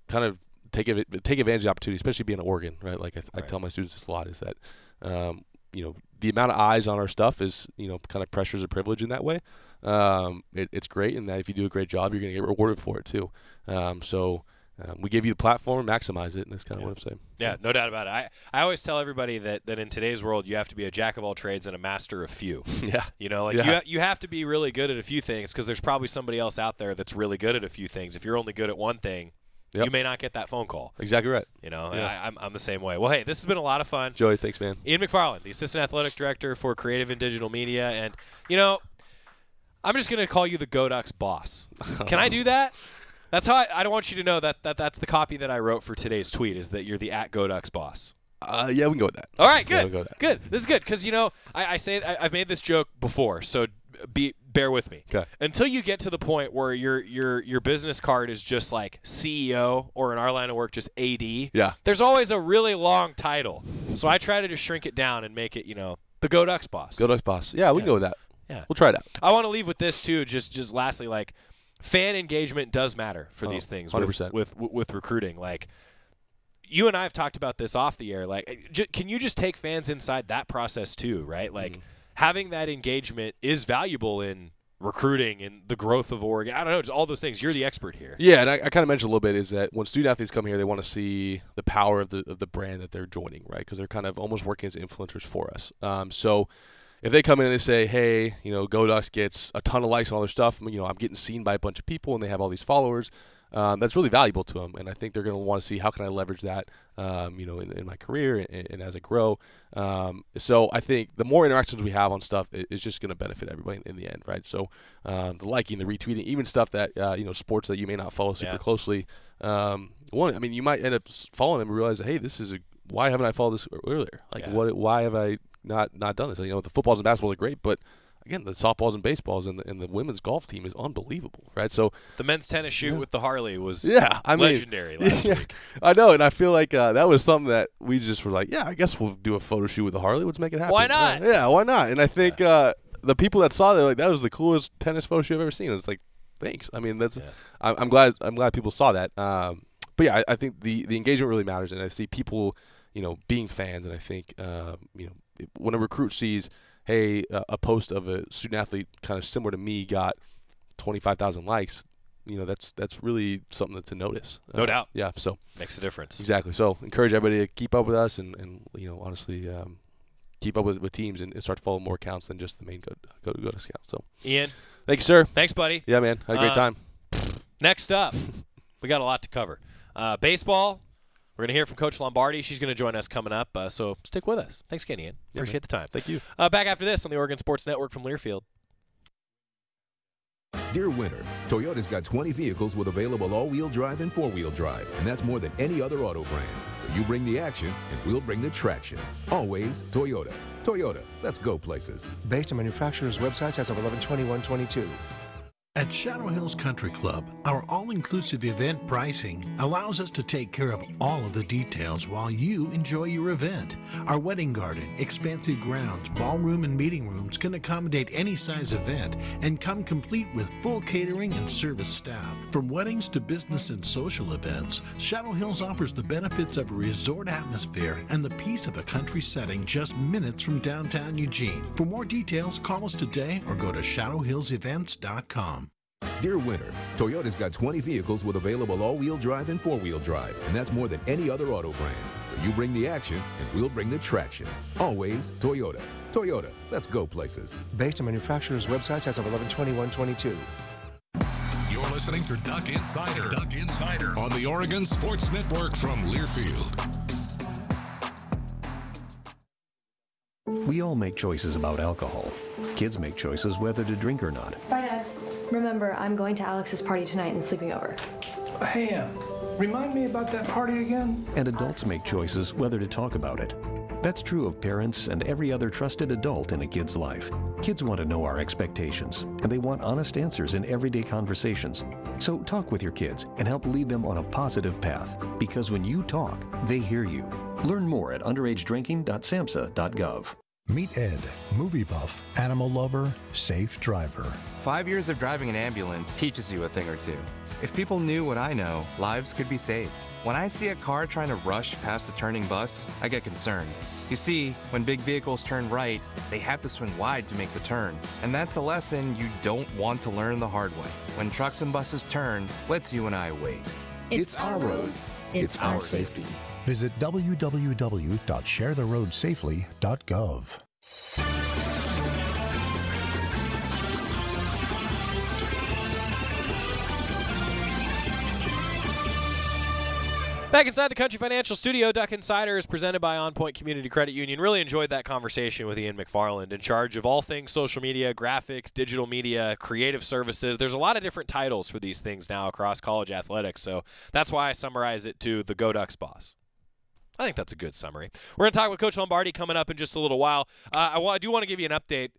kind of take av- take advantage of the opportunity especially being in oregon right? Like i, I Right. tell my students this a lot is that um, you know the amount of eyes on our stuff is you know kind of pressures a privilege in that way um, it, it's great in that if you do a great job you're going to get rewarded for it too um, so um, we give you the platform, maximize it, and that's kind of Yeah. what I'm saying. Yeah, no doubt about it. I, I always tell everybody that, that in today's world, you have to be a jack of all trades and a master of few. yeah. You know, like Yeah. you, ha- you have to be really good at a few things because there's probably somebody else out there that's really good at a few things. If you're only good at one thing, Yep. you may not get that phone call. Exactly right. You know, Yeah. I, I'm, I'm the same way. Well, hey, this has been a lot of fun. Joey, thanks, man. Ian McFarland, the assistant athletic director for creative and digital media, and you know, I'm just gonna call you the Goducks boss. Can I do that? That's how I, I don't want you to know that, that that's the copy that I wrote for today's tweet is that you're the at Goducks boss. Uh, yeah, we can go with that. All right, Yeah, good, we'll go with that. good. This is good because you know I, I say I, I've made this joke before, so be bear with me. Okay. Until you get to the point where your your your business card is just like CEO or in our line of work just AD. Yeah. There's always a really long title, so I try to just shrink it down and make it you know the Go Ducks boss. Go Ducks boss. Yeah, we can go with that. Yeah. We'll try it out. I want to leave with this too. Just just lastly, like fan engagement does matter for Oh, these things. with- 100%. With, with with recruiting, like you and I have talked about this off the air. Like, j- can you just take fans inside that process too? Right, like Mm-hmm. having that engagement is valuable in recruiting and the growth of Oregon. I don't know, just all those things. You're the expert here. Yeah, and I, I kind of mentioned a little bit is that when student athletes come here, they want to see the power of the of the brand that they're joining, right? Because they're kind of almost working as influencers for us. Um, so if they come in and they say, "Hey, you know, GoDucks gets a ton of likes and all their stuff," you know, I'm getting seen by a bunch of people, and they have all these followers. Um, that's really valuable to them, and I think they're going to want to see how can I leverage that, um, you know, in, in my career and, and as I grow. Um, so I think the more interactions we have on stuff, it, it's just going to benefit everybody in the end, right? So um, the liking, the retweeting, even stuff that uh, you know, sports that you may not follow super Yeah. closely. Um, one, I mean, you might end up following them and realize, hey, this is a why haven't I followed this earlier? Like, Yeah. what? Why have I not not done this? You know, the footballs and basketballs are great, but again, the softballs and baseballs and the, and the women's golf team is unbelievable, right? So The men's tennis shoot with the Harley was yeah, I mean, legendary last yeah, week. I know, and I feel like uh, that was something that we just were like, yeah, I guess we'll do a photo shoot with the Harley. Let's make it happen. Why not? Uh, yeah, why not? And I think uh, the people that saw that, like, that was the coolest tennis photo shoot I've ever seen. It's like, thanks. I mean, that's. Yeah. I'm, I'm glad. I'm glad people saw that. Um, but yeah, I, I think the the engagement really matters, and I see people, you know, being fans, and I think, um, you know, when a recruit sees, hey, a post of a student athlete kind of similar to me got 25,000 likes. You know, that's that's really something to notice. No Uh, doubt. Yeah. So Makes a difference. exactly. So encourage everybody to keep up with us, and, and you know, honestly, um, keep up with, with teams and, and start to follow more accounts than just the main go go go to scout. So Ian, thank you, sir. thanks, buddy. Yeah, man. Had a great Uh, time. Next up, we got a lot to cover. Uh, baseball. We're going to hear from Coach Lombardi. She's going to join us coming up, uh, so stick with us. Thanks again, Ian. Yeah, Appreciate the time. Thank you. Uh, back after this on the Oregon Sports Network from Learfield. Dear winter, Toyota's got 20 vehicles with available all-wheel drive and four-wheel drive, and that's more than any other auto brand. So you bring the action, and we'll bring the traction. Always Toyota. Toyota, let's go places. Based on manufacturer's websites as of 11 22 At Shadow Hills Country Club, our all inclusive event pricing allows us to take care of all of the details while you enjoy your event. Our wedding garden, expansive grounds, ballroom, and meeting rooms can accommodate any size event and come complete with full catering and service staff. From weddings to business and social events, Shadow Hills offers the benefits of a resort atmosphere and the peace of a country setting just minutes from downtown Eugene. For more details, call us today or go to shadowhillsevents.com. Dear winter, Toyota's got 20 vehicles with available all-wheel drive and four-wheel drive, and that's more than any other auto brand. So you bring the action, and we'll bring the traction. Always Toyota. Toyota, let's go places. Based on manufacturer's websites as of 11-21-22. You're listening to Duck Insider. Duck Insider on the Oregon Sports Network from Learfield. We all make choices about alcohol. Kids make choices whether to drink or not. Bye, Dad. Uh, Remember, I'm going to Alex's party tonight and sleeping over. Hey, Em, remind me about that party again? And adults make choices whether to talk about it. That's true of parents and every other trusted adult in a kid's life. Kids want to know our expectations, and they want honest answers in everyday conversations. So talk with your kids and help lead them on a positive path, because when you talk, they hear you. Learn more at underagedrinking.samhsa.gov. Meet Ed, movie buff, animal lover, safe driver. Five years of driving an ambulance teaches you a thing or two. If people knew what I know, lives could be saved. When I see a car trying to rush past a turning bus, I get concerned. You see, when big vehicles turn right, they have to swing wide to make the turn. And that's a lesson you don't want to learn the hard way. When trucks and buses turn, let's you and I wait. It's our roads. It's our safety. Visit www.sharetheroadsafely.gov. Back inside the Country Financial Studio, Duck Insider is presented by On Point Community Credit Union. Really enjoyed that conversation with Ian McFarland, in charge of all things social media, graphics, digital media, creative services. There's a lot of different titles for these things now across college athletics, so that's why I summarize it to the Go Ducks boss. I think that's a good summary. We're going to talk with Coach Lombardi coming up in just a little while. Uh, I, wa- I do want to give you an update.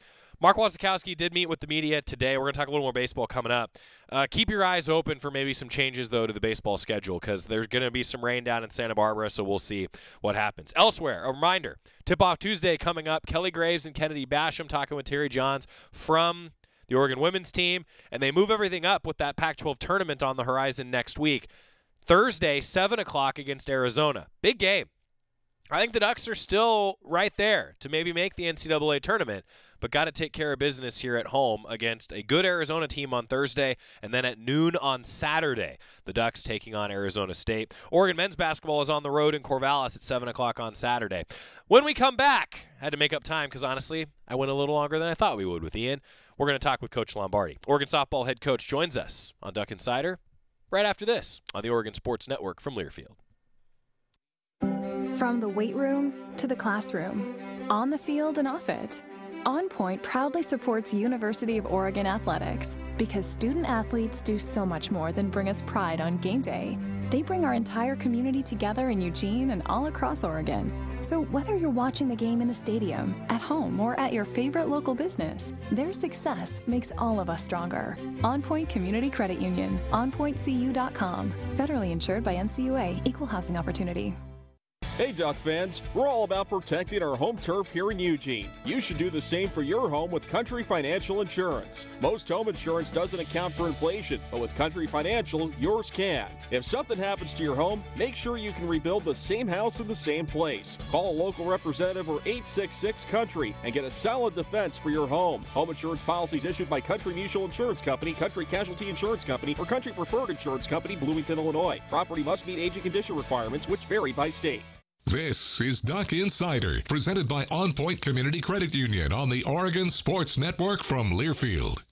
Mark Wasikowski did meet with the media today. We're going to talk a little more baseball coming up. Uh, keep your eyes open for maybe some changes, though, to the baseball schedule because there's going to be some rain down in Santa Barbara, so we'll see what happens. Elsewhere, a reminder tip off Tuesday coming up. Kelly Graves and Kennedy Basham talking with Terry Johns from the Oregon women's team, and they move everything up with that Pac 12 tournament on the horizon next week. Thursday, 7 o'clock against Arizona. Big game. I think the Ducks are still right there to maybe make the NCAA tournament, but got to take care of business here at home against a good Arizona team on Thursday, and then at noon on Saturday, the Ducks taking on Arizona State. Oregon men's basketball is on the road in Corvallis at 7 o'clock on Saturday. When we come back, I had to make up time because honestly, I went a little longer than I thought we would with Ian. We're going to talk with Coach Lombardi. Oregon softball head coach joins us on Duck Insider right after this on the Oregon Sports Network from Learfield. From the weight room to the classroom, on the field and off it, On Point proudly supports University of Oregon athletics because student athletes do so much more than bring us pride on game day. They bring our entire community together in Eugene and all across Oregon. So, whether you're watching the game in the stadium, at home, or at your favorite local business, their success makes all of us stronger. On Point Community Credit Union, onpointcu.com. Federally insured by NCUA, Equal Housing Opportunity. Hey, Duck fans, we're all about protecting our home turf here in Eugene. You should do the same for your home with Country Financial Insurance. Most home insurance doesn't account for inflation, but with Country Financial, yours can. If something happens to your home, make sure you can rebuild the same house in the same place. Call a local representative or 866 Country and get a solid defense for your home. Home insurance policies issued by Country Mutual Insurance Company, Country Casualty Insurance Company, or Country Preferred Insurance Company, Bloomington, Illinois. Property must meet age and condition requirements, which vary by state. This is Duck Insider, presented by On Point Community Credit Union on the Oregon Sports Network from Learfield.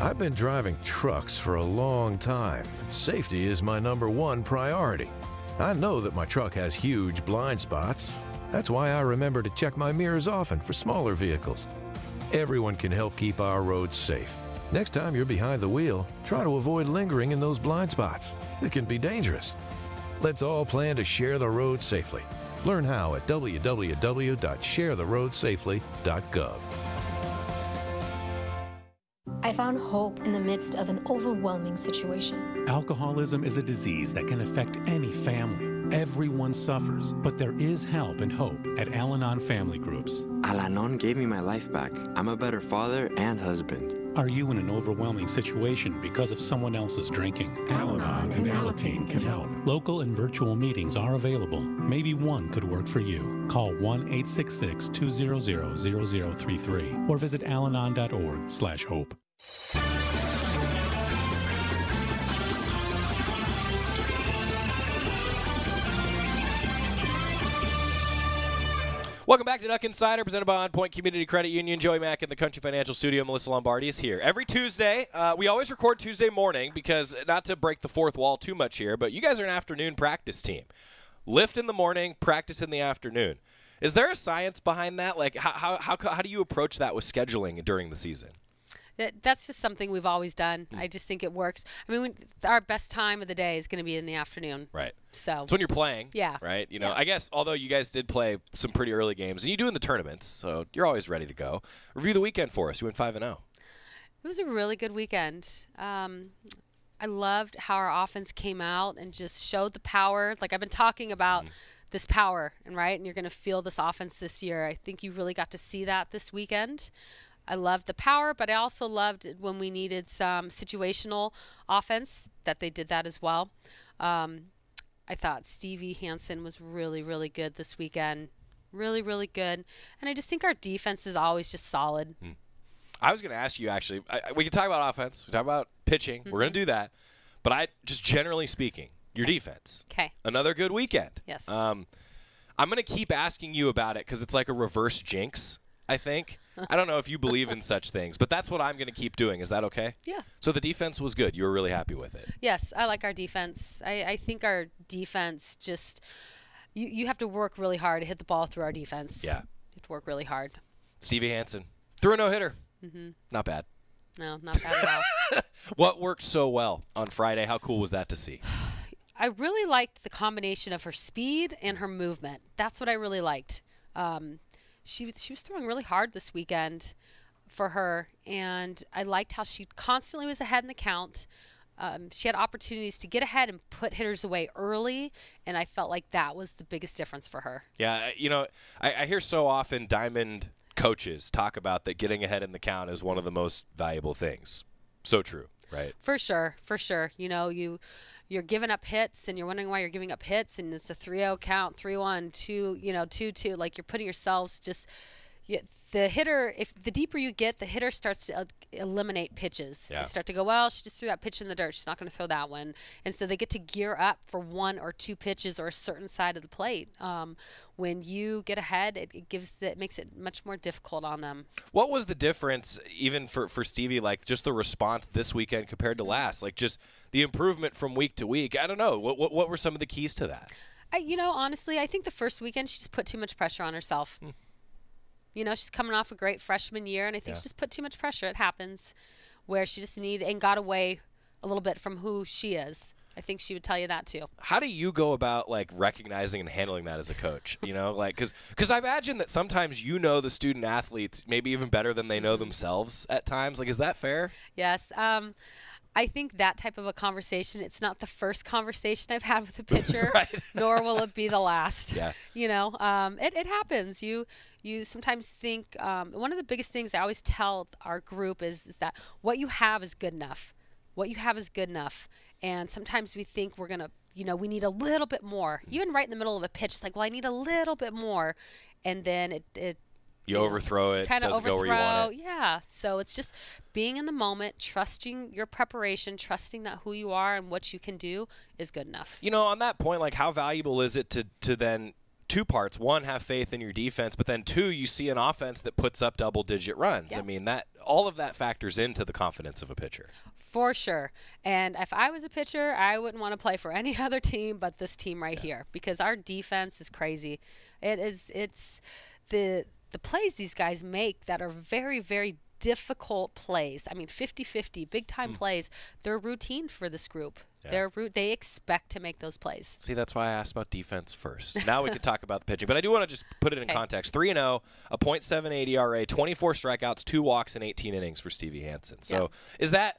I've been driving trucks for a long time, safety is my number one priority. I know that my truck has huge blind spots. That's why I remember to check my mirrors often for smaller vehicles. Everyone can help keep our roads safe. Next time you're behind the wheel, try to avoid lingering in those blind spots. It can be dangerous. Let's all plan to share the road safely. Learn how at www.sharetheroadsafely.gov. I found hope in the midst of an overwhelming situation. Alcoholism is a disease that can affect any family. Everyone suffers, but there is help and hope at Al Anon Family Groups. Al Anon gave me my life back. I'm a better father and husband. Are you in an overwhelming situation because of someone else's drinking? Al Anon and Alateen can help. Local and virtual meetings are available. Maybe one could work for you. Call 1-866-200-0033 or visit alanon.org slash hope. Welcome back to Duck Insider, presented by On Point Community Credit Union. Joey Mac in the Country Financial Studio. Melyssa Lombardi is here. Every Tuesday, uh, we always record Tuesday morning because, not to break the fourth wall too much here, but you guys are an afternoon practice team. Lift in the morning, practice in the afternoon. Is there a science behind that? Like, how, how, how, how do you approach that with scheduling during the season? That, that's just something we've always done. I just think it works. I mean, when, our best time of the day is going to be in the afternoon. Right. So It's when you're playing. Yeah. Right? You know, Yeah. I guess, although you guys did play some pretty early games, and you do in the tournaments, so you're always ready to go. Review the weekend for us. You went 5 and oh. 0. It was a really good weekend. Um, I loved how our offense came out and just showed the power. Like I've been talking about this power, and right, and you're going to feel this offense this year. I think you really got to see that this weekend. I loved the power, but I also loved when we needed some situational offense that they did that as well. Um, I thought Stevie Hansen was really, really good this weekend. Really, really good. And I just think our defense is always just solid. I was going to ask you actually. I, we can talk about offense. We talk about pitching. We're going to do that. But I just generally speaking, your defense. Okay. Another good weekend. Yes. Um, I'm going to keep asking you about it because it's like a reverse jinx. I think. I don't know if you believe in such things, but that's what I'm going to keep doing. Is that okay? Yeah. So the defense was good. You were really happy with it. Yes, I like our defense. I, I think our defense just you, you have to work really hard to hit the ball through our defense. Yeah. You have to work really hard. Stevie Hansen threw a no hitter. Mm-hmm. Not bad. No, not bad at all. What worked so well on Friday? How cool was that to see? I really liked the combination of her speed and her movement. That's what I really liked. Um, she was- she was throwing really hard this weekend for her, and I liked how she constantly was ahead in the count. Um, she had opportunities to get ahead and put hitters away early, and I felt like that was the biggest difference for her. Yeah, you know, I, I hear so often diamond coaches talk about that getting ahead in the count is one of the most valuable things. So true, right? For sure, for sure. You know, you you're giving up hits and you're wondering why you're giving up hits and it's a 3-0 count, 3-1, 2, you know, 2-2 like you're putting yourselves just you, the hitter if the deeper you get, the hitter starts to uh, eliminate pitches. Yeah. They start to go, well, she just threw that pitch in the dirt. She's not going to throw that one. And so they get to gear up for one or two pitches or a certain side of the plate. Um, when you get ahead, it, it gives it makes it much more difficult on them. What was the difference, even for, for Stevie, like just the response this weekend compared to last? Like just the improvement from week to week? I don't know. What, what, what were some of the keys to that? I, you know, honestly, I think the first weekend she just put too much pressure on herself. You know, she's coming off a great freshman year, and I think Yeah. she just put too much pressure. It happens, where she just needed and got away a little bit from who she is. I think she would tell you that too. How do you go about like recognizing and handling that as a coach? You know, like because because I imagine that sometimes you know the student athletes maybe even better than they know themselves at times. Like, is that fair? Yes. Um, I think that type of a conversation, it's not the first conversation I've had with a pitcher, nor will it be the last. Yeah. You know, um, it, it happens. You you sometimes think um, one of the biggest things I always tell our group is, is that what you have is good enough. What you have is good enough. And sometimes we think we're going to, you know, we need a little bit more. Mm. Even right in the middle of a pitch, it's like, well, I need a little bit more. And then it, it You overthrow it, kind of overthrow. go where you want it. Yeah. So it's just being in the moment, trusting your preparation, trusting that who you are and what you can do is good enough. You know, on that point, like how valuable is it to to then two parts? One, have faith in your defense, but then two, you see an offense that puts up double digit runs. I mean, that all of that factors into the confidence of a pitcher. For sure. And if I was a pitcher, I wouldn't want to play for any other team but this team right here because our defense is crazy. It is it's the the plays these guys make that are very very difficult plays. I mean 50-50, big time hmm. plays. They're routine for this group. Yeah. They're root they expect to make those plays. See, that's why I asked about defense first. Now we can talk about the pitching, but I do want to just put it in Okay. context. Three and zero, a .78 ERA, 24 strikeouts, two walks and 18 innings for Stevie Hansen. So, is that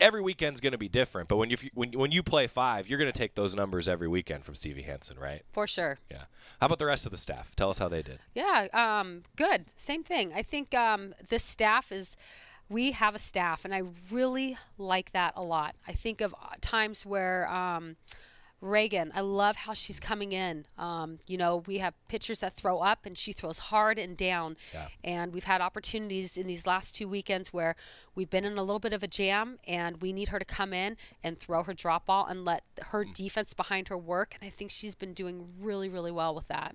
every weekend's going to be different. But when you when when you play five, you're going to take those numbers every weekend from Stevie Hansen, right? For sure. Yeah. How about the rest of the staff? Tell us how they did. Yeah, um, good. Same thing. I think um, this staff is. We have a staff, and I really like that a lot. I think of uh, times where um, Reagan, I love how she's coming in. Um, you know, we have pitchers that throw up, and she throws hard and down. Yeah. And we've had opportunities in these last two weekends where we've been in a little bit of a jam, and we need her to come in and throw her drop ball and let her defense behind her work. And I think she's been doing really, really well with that.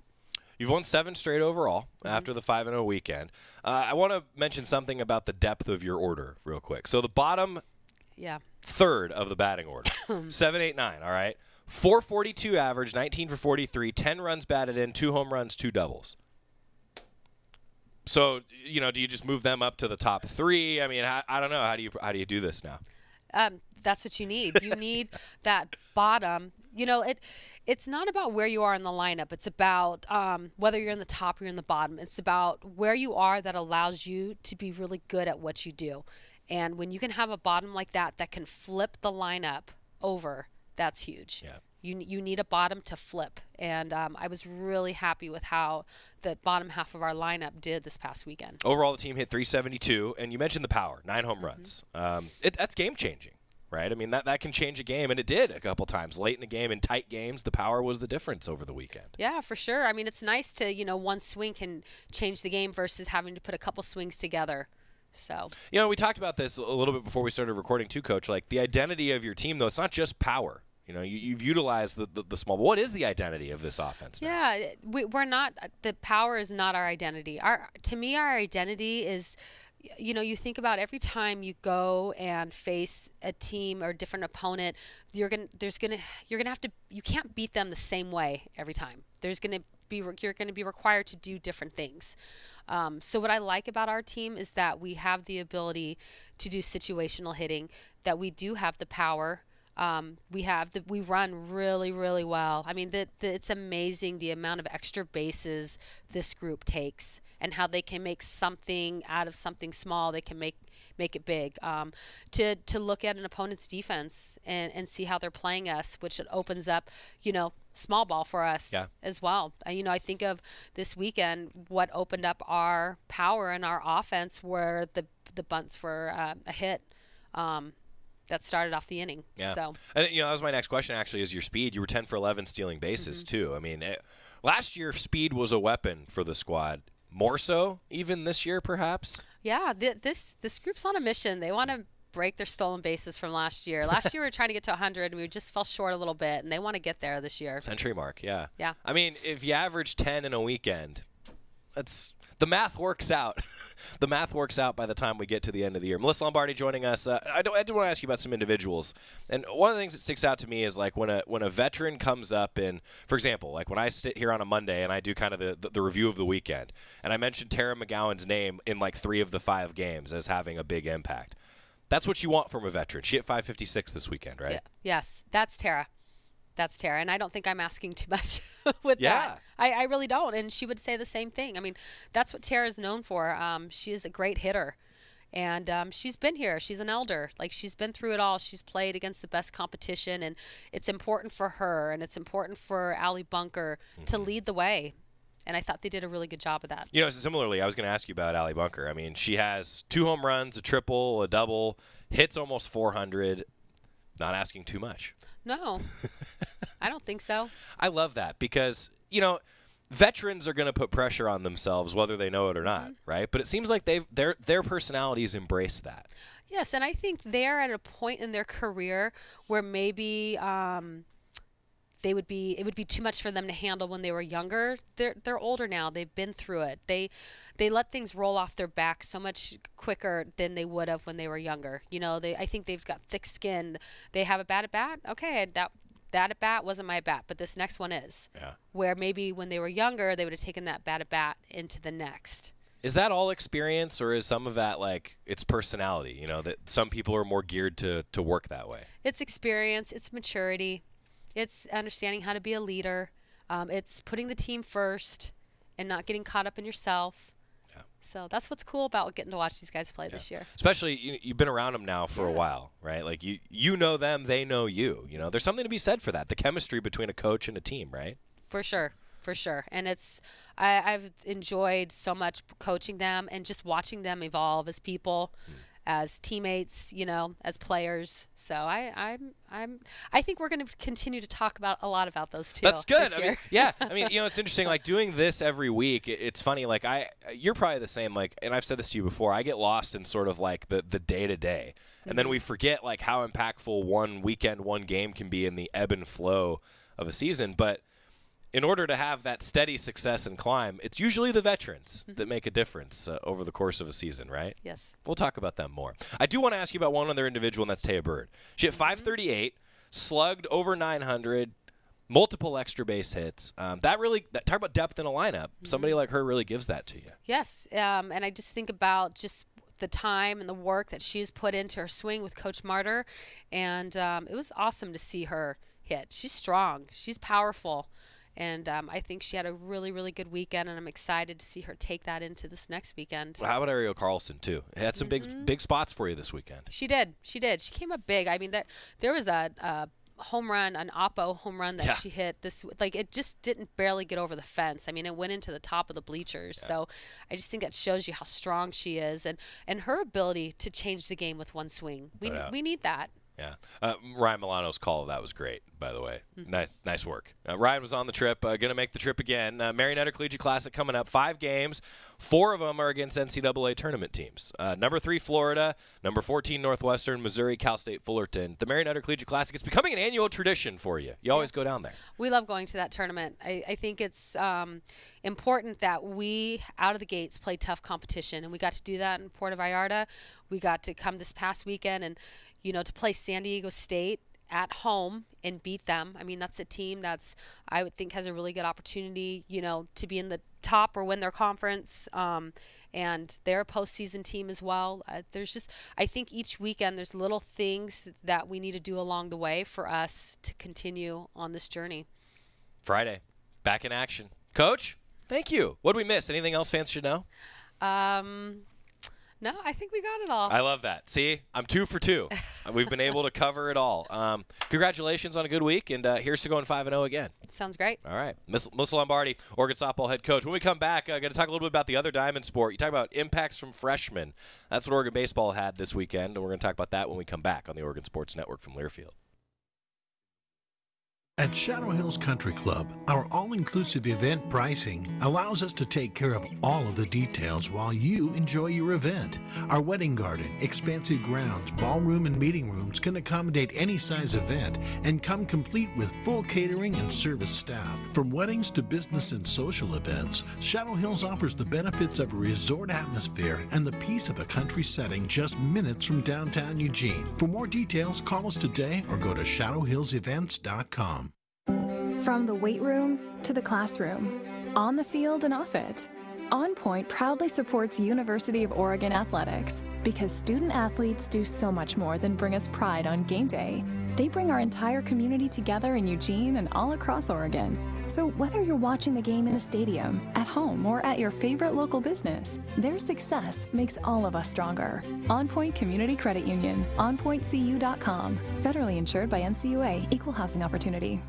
You've won seven straight overall after the 5 0 weekend. Uh, I want to mention something about the depth of your order, real quick. So, the bottom Yeah. third of the batting order, 7, 8, 9, all right? 442 average, 19 for 43, 10 runs batted in, two home runs, two doubles. So, you know, do you just move them up to the top three? I mean, I, I don't know. How do you how do you do this now? um, that's what you need. You need that bottom. You know, it it's not about where you are in the lineup. It's about um, whether you're in the top or you're in the bottom. It's about where you are that allows you to be really good at what you do. And when you can have a bottom like that that can flip the lineup over, that's huge. Yeah. You, you need a bottom to flip. And um, I was really happy with how the bottom half of our lineup did this past weekend. Overall, the team hit 372, and you mentioned the power, nine home runs. Um, it, that's game changing, right? I mean, that, that can change a game, and it did a couple times. Late in the game, in tight games, the power was the difference over the weekend. Yeah, for sure. I mean, it's nice to, you know, one swing can change the game versus having to put a couple swings together. So, You know, we talked about this a little bit before we started recording too, Coach. Like the identity of your team, though, it's not just power. You know, you, you've utilized the, the, the small. What is the identity of this offense? now? yeah, we, we're not, the power is not our identity. Our To me, our identity is, you know, you think about every time you go and face a team or a different opponent, you're gonna, there's gonna, you're gonna have to, you can't beat them the same way every time. There's gonna be, you're gonna be required to do different things. Um, so what I like about our team is that we have the ability to do situational hitting, that we do have the power. Um, we have the we run really really well. I mean, the, the, it's amazing the amount of extra bases this group takes and how they can make something out of something small. They can make make it big. Um, to to look at an opponent's defense and, and see how they're playing us, which it opens up, you know, small ball for us Yeah. as well. Uh, you know, I think of this weekend what opened up our power and our offense were the the bunts for uh, a hit. Um, that started off the inning. Yeah. So And you know, that was my next question. Actually, is your speed? You were 10 for 11 stealing bases Mm-hmm. too. I mean, it, last year speed was a weapon for the squad. More so, even this year, perhaps. Yeah, th- this this group's on a mission. They want to break their stolen bases from last year. Last year we were trying to get to 100 and we just fell short a little bit, and they want to get there this year. Century mark, yeah. Yeah. I mean, if you average 10 in a weekend, that's the math works out. the math works out by the time we get to the end of the year. Melyssa Lombardi joining us. Uh, I, do, I do want to ask you about some individuals. And one of the things that sticks out to me is like when a when a veteran comes up and, for example, like when I sit here on a Monday and I do kind of the, the, the review of the weekend, and I mentioned Terra McGowan's name in like three of the five games as having a big impact. That's what you want from a veteran. She hit 556 this weekend, right? Yeah. Yes, that's Terra. That's Terra, and I don't think I'm asking too much with Yeah. that. I, I really don't, and she would say the same thing. I mean, that's what Terra is known for. Um, she is a great hitter, and um, she's been here. She's an elder. Like she's been through it all. She's played against the best competition, and it's important for her, and it's important for Allee Bunker to Mm-hmm. lead the way. And I thought they did a really good job of that. You know, similarly, I was going to ask you about Allee Bunker. I mean, she has two home runs, a triple, a double, hits almost 400. Not asking too much. No, I don't think so. I love that because, you know, veterans are going to put pressure on themselves whether they know it or not, right? But it seems like they've their their personalities embrace that. Yes, and I think they're at a point in their career where maybe um, they would be it would be too much for them to handle when they were younger. They're they're older now. They've been through it. They they let things roll off their back so much quicker than they would have when they were younger. You know, they I think they've got thick skin. They have a bad at bat. Okay, that that at bat wasn't my bat, but this next one is. Yeah. Where maybe when they were younger, they would have taken that bad at bat into the next. Is that all experience or is some of that like it's personality, you know, that some people are more geared to to work that way? It's experience, it's maturity, it's understanding how to be a leader, um, it's putting the team first and not getting caught up in yourself. Yeah. So that's what's cool about getting to watch these guys play this year. Especially you, you've been around them now for a while, right? Like you you know them, they know you. You know, there's something to be said for that. The chemistry between a coach and a team, right? For sure, for sure. And it's I, I've enjoyed so much coaching them and just watching them evolve as people. As teammates, you know, as players, so I, I'm, I'm, I think we're going to continue to talk about a lot about those two. That's good. I mean, yeah. I mean, you know, it's interesting. Like doing this every week. it- It's funny. Like I, you're probably the same. Like, and I've said this to you before. I get lost in sort of like the the day to day, and then we mm-hmm. forget like how impactful one weekend, one game can be in the ebb and flow of a season. But in order to have that steady success and climb, it's usually the veterans that make a difference uh, over the course of a season, right? Yes. We'll talk about them more. I do want to ask you about one other individual, and that's Tehya Bird. She hit 538, slugged over 900, multiple extra base hits. Um, that really, that, talk about depth in a lineup. Somebody like her really gives that to you. Yes, um, and I just think about just the time and the work that she's put into her swing with Coach Martyr, and um, it was awesome to see her hit. She's strong, she's powerful, and um, I think she had a really, really good weekend, and I'm excited to see her take that into this next weekend. Well, how about Ariel Carlson too? Had some Mm-hmm. big big spots for you this weekend. She did. She did. She came up big. I mean, there there was a, a home run, an Oppo home run that Yeah. she hit. This like it just didn't barely get over the fence. I mean, it went into the top of the bleachers. So I just think that shows you how strong she is and and her ability to change the game with one swing. We No doubt. we need that. Yeah. Uh, Ryan Milano's call of that was great, by the way. Mhm. Nice, nice work. Uh, Ryan was on the trip, uh, going to make the trip again. Uh, Mary Nutter Collegiate Classic coming up. Five games. Four of them are against NCAA tournament teams. Uh, number three, Florida. Number 14, Northwestern. Missouri, Cal State, Fullerton. The Mary Nutter Collegiate Classic is becoming an annual tradition for you. You always go down there. We love going to that tournament. I, I think it's um, important that we, out of the gates, play tough competition. And we got to do that in Puerto Vallarta. We got to come this past weekend and, you know, to play San Diego State at home and beat them. I mean, that's a team that's, I would think, has a really good opportunity, you know, to be in the top or win their conference. Um, and they're a postseason team as well. Uh, there's just, I think each weekend there's little things that we need to do along the way for us to continue on this journey. Friday, back in action. Coach, thank you. What did we miss? Anything else fans should know? Um, no, I think we got it all. I love that. See, I'm two for two. Uh, We've been able to cover it all. Um, congratulations on a good week, and uh, here's to going 5 and 0 again. Sounds great. All right. Miss, Melyssa Lombardi, Oregon softball head coach. When we come back, I'm going to talk a little bit about the other diamond sport. You talk about impacts from freshmen. That's what Oregon baseball had this weekend, and we're going to talk about that when we come back on the Oregon Sports Network from Learfield. At Shadow Hills Country Club, our all inclusive event pricing allows us to take care of all of the details while you enjoy your event. Our wedding garden, expansive grounds, ballroom, and meeting rooms can accommodate any size event and come complete with full catering and service staff. From weddings to business and social events, Shadow Hills offers the benefits of a resort atmosphere and the peace of a country setting just minutes from downtown Eugene. For more details, call us today or go to shadowhillsevents.com. From the weight room to the classroom, on the field and off it, On Point proudly supports University of Oregon athletics because student athletes do so much more than bring us pride on game day. They bring our entire community together in Eugene and all across Oregon. So, whether you're watching the game in the stadium, at home, or at your favorite local business, their success makes all of us stronger. On Point Community Credit Union, onpointcu.com. Federally insured by NCUA, Equal Housing Opportunity.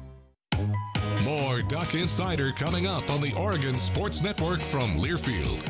More Duck Insider coming up on the Oregon Sports Network from Learfield.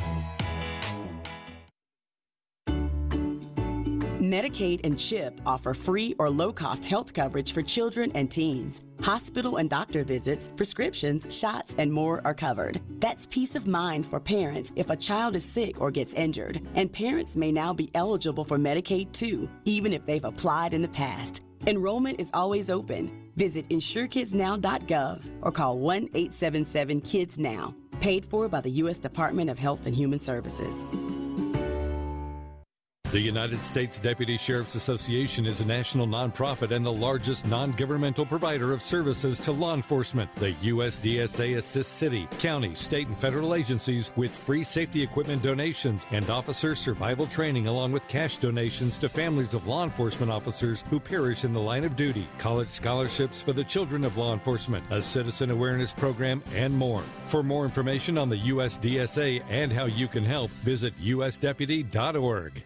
Medicaid and CHIP offer free or low cost health coverage for children and teens. Hospital and doctor visits, prescriptions, shots, and more are covered. That's peace of mind for parents if a child is sick or gets injured. And parents may now be eligible for Medicaid too, even if they've applied in the past. Enrollment is always open. Visit insurekidsnow.gov or call 1 877 Kids Now. Paid for by the U.S. Department of Health and Human Services. The United States Deputy Sheriff's Association is a national nonprofit and the largest non governmental provider of services to law enforcement. The USDSA assists city, county, state, and federal agencies with free safety equipment donations and officer survival training, along with cash donations to families of law enforcement officers who perish in the line of duty, college scholarships for the children of law enforcement, a citizen awareness program, and more. For more information on the USDSA and how you can help, visit usdeputy.org.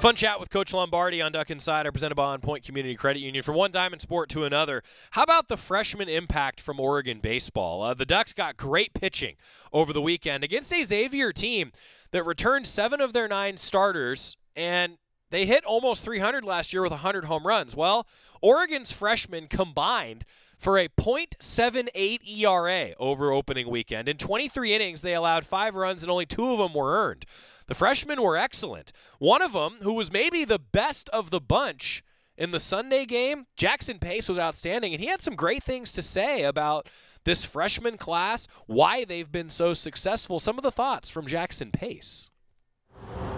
Fun chat with Coach Lombardi on Duck Insider, presented by On Point Community Credit Union. From one diamond sport to another, how about the freshman impact from Oregon baseball? Uh, the Ducks got great pitching over the weekend against a Xavier team that returned seven of their nine starters, and they hit almost 300 last year with 100 home runs. Well, Oregon's freshmen combined for a .78 ERA over opening weekend. In 23 innings, they allowed five runs, and only two of them were earned. The freshmen were excellent. One of them, who was maybe the best of the bunch in the Sunday game, Jackson Pace was outstanding, and he had some great things to say about this freshman class, why they've been so successful. Some of the thoughts from Jackson Pace.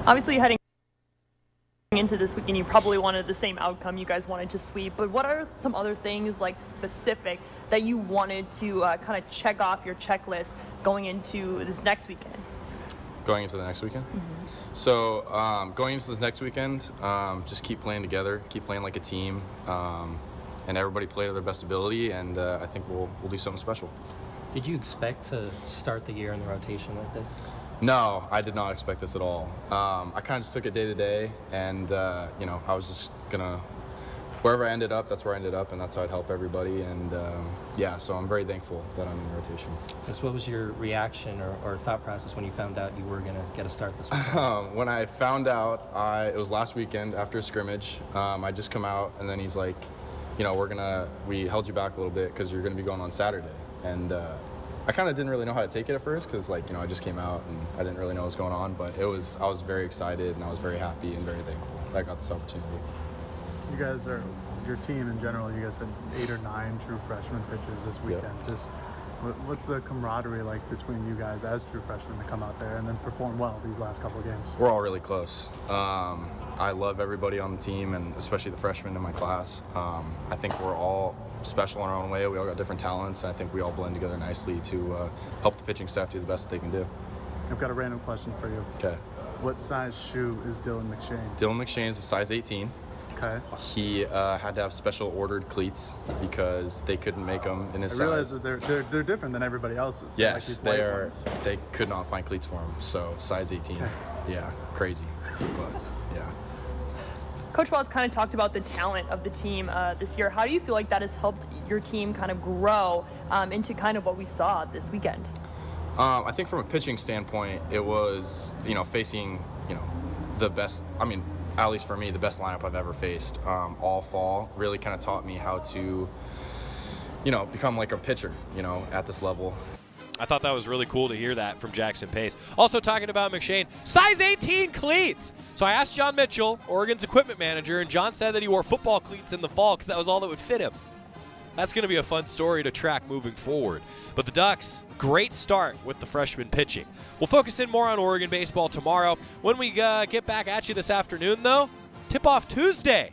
Obviously, heading into this weekend, you probably wanted the same outcome you guys wanted to sweep, but what are some other things like specific that you wanted to uh, kind of check off your checklist going into this next weekend? going into the next weekend. Mm-hmm. So um, going into this next weekend, um, just keep playing together, keep playing like a team, um, and everybody play to their best ability. And uh, I think we'll we'll do something special. Did you expect to start the year in the rotation like this? No, I did not expect this at all. Um, I kind of just took it day to day, and uh, you know I was just gonna wherever I ended up, that's where I ended up, and that's how I'd help everybody. And um, yeah, so I'm very thankful that I'm in rotation. Just what was your reaction or, or thought process when you found out you were going to get a start this week? Um, when I found out, I, it was last weekend after a scrimmage. Um, I just come out, and then he's like, you know, we're gonna, we held you back a little bit because you're gonna be going on Saturday. And uh, I kind of didn't really know how to take it at first because, like, you know, I just came out and I didn't really know what was going on. But it was, I was very excited and I was very happy and very thankful that I got this opportunity you guys are your team in general. You guys had eight or nine true freshman pitchers this weekend. Yep. Just what's the camaraderie like between you guys as true freshmen to come out there and then perform well these last couple of games? We're all really close. Um, I love everybody on the team and especially the freshmen in my class. Um, I think we're all special in our own way. We all got different talents, and I think we all blend together nicely to uh, help the pitching staff do the best they can do. I've got a random question for you. Okay. What size shoe is Dylan McShane? Dylan McShane is a size 18. Okay. He uh, had to have special ordered cleats because they couldn't make them in his I size. realize that they're, they're, they're different than everybody else's. Yes, like they are. Ones. They could not find cleats for him, so size 18. Okay. Yeah, crazy, but yeah. Coach Wells kind of talked about the talent of the team uh, this year. How do you feel like that has helped your team kind of grow um, into kind of what we saw this weekend? Um, I think from a pitching standpoint, it was you know facing you know the best. I mean, at least for me, the best lineup I've ever faced um, all fall. Really kind of taught me how to, you know, become like a pitcher, you know, at this level. I thought that was really cool to hear that from Jackson Pace. Also talking about McShane, size 18 cleats. So I asked John Mitchell, Oregon's equipment manager, and John said that he wore football cleats in the fall because that was all that would fit him. That's going to be a fun story to track moving forward. But the Ducks, great start with the freshman pitching. We'll focus in more on Oregon baseball tomorrow. When we uh, get back at you this afternoon, though, tip off Tuesday.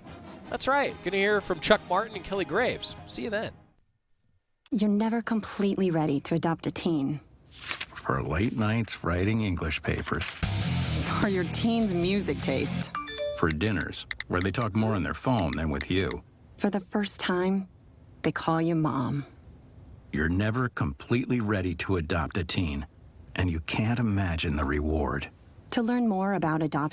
That's right. Going to hear from Chuck Martin and Kelly Graves. See you then. You're never completely ready to adopt a teen. For late nights writing English papers. For your teen's music taste. For dinners where they talk more on their phone than with you. For the first time, they call you mom. You're never completely ready to adopt a teen, and you can't imagine the reward. To learn more about adopting,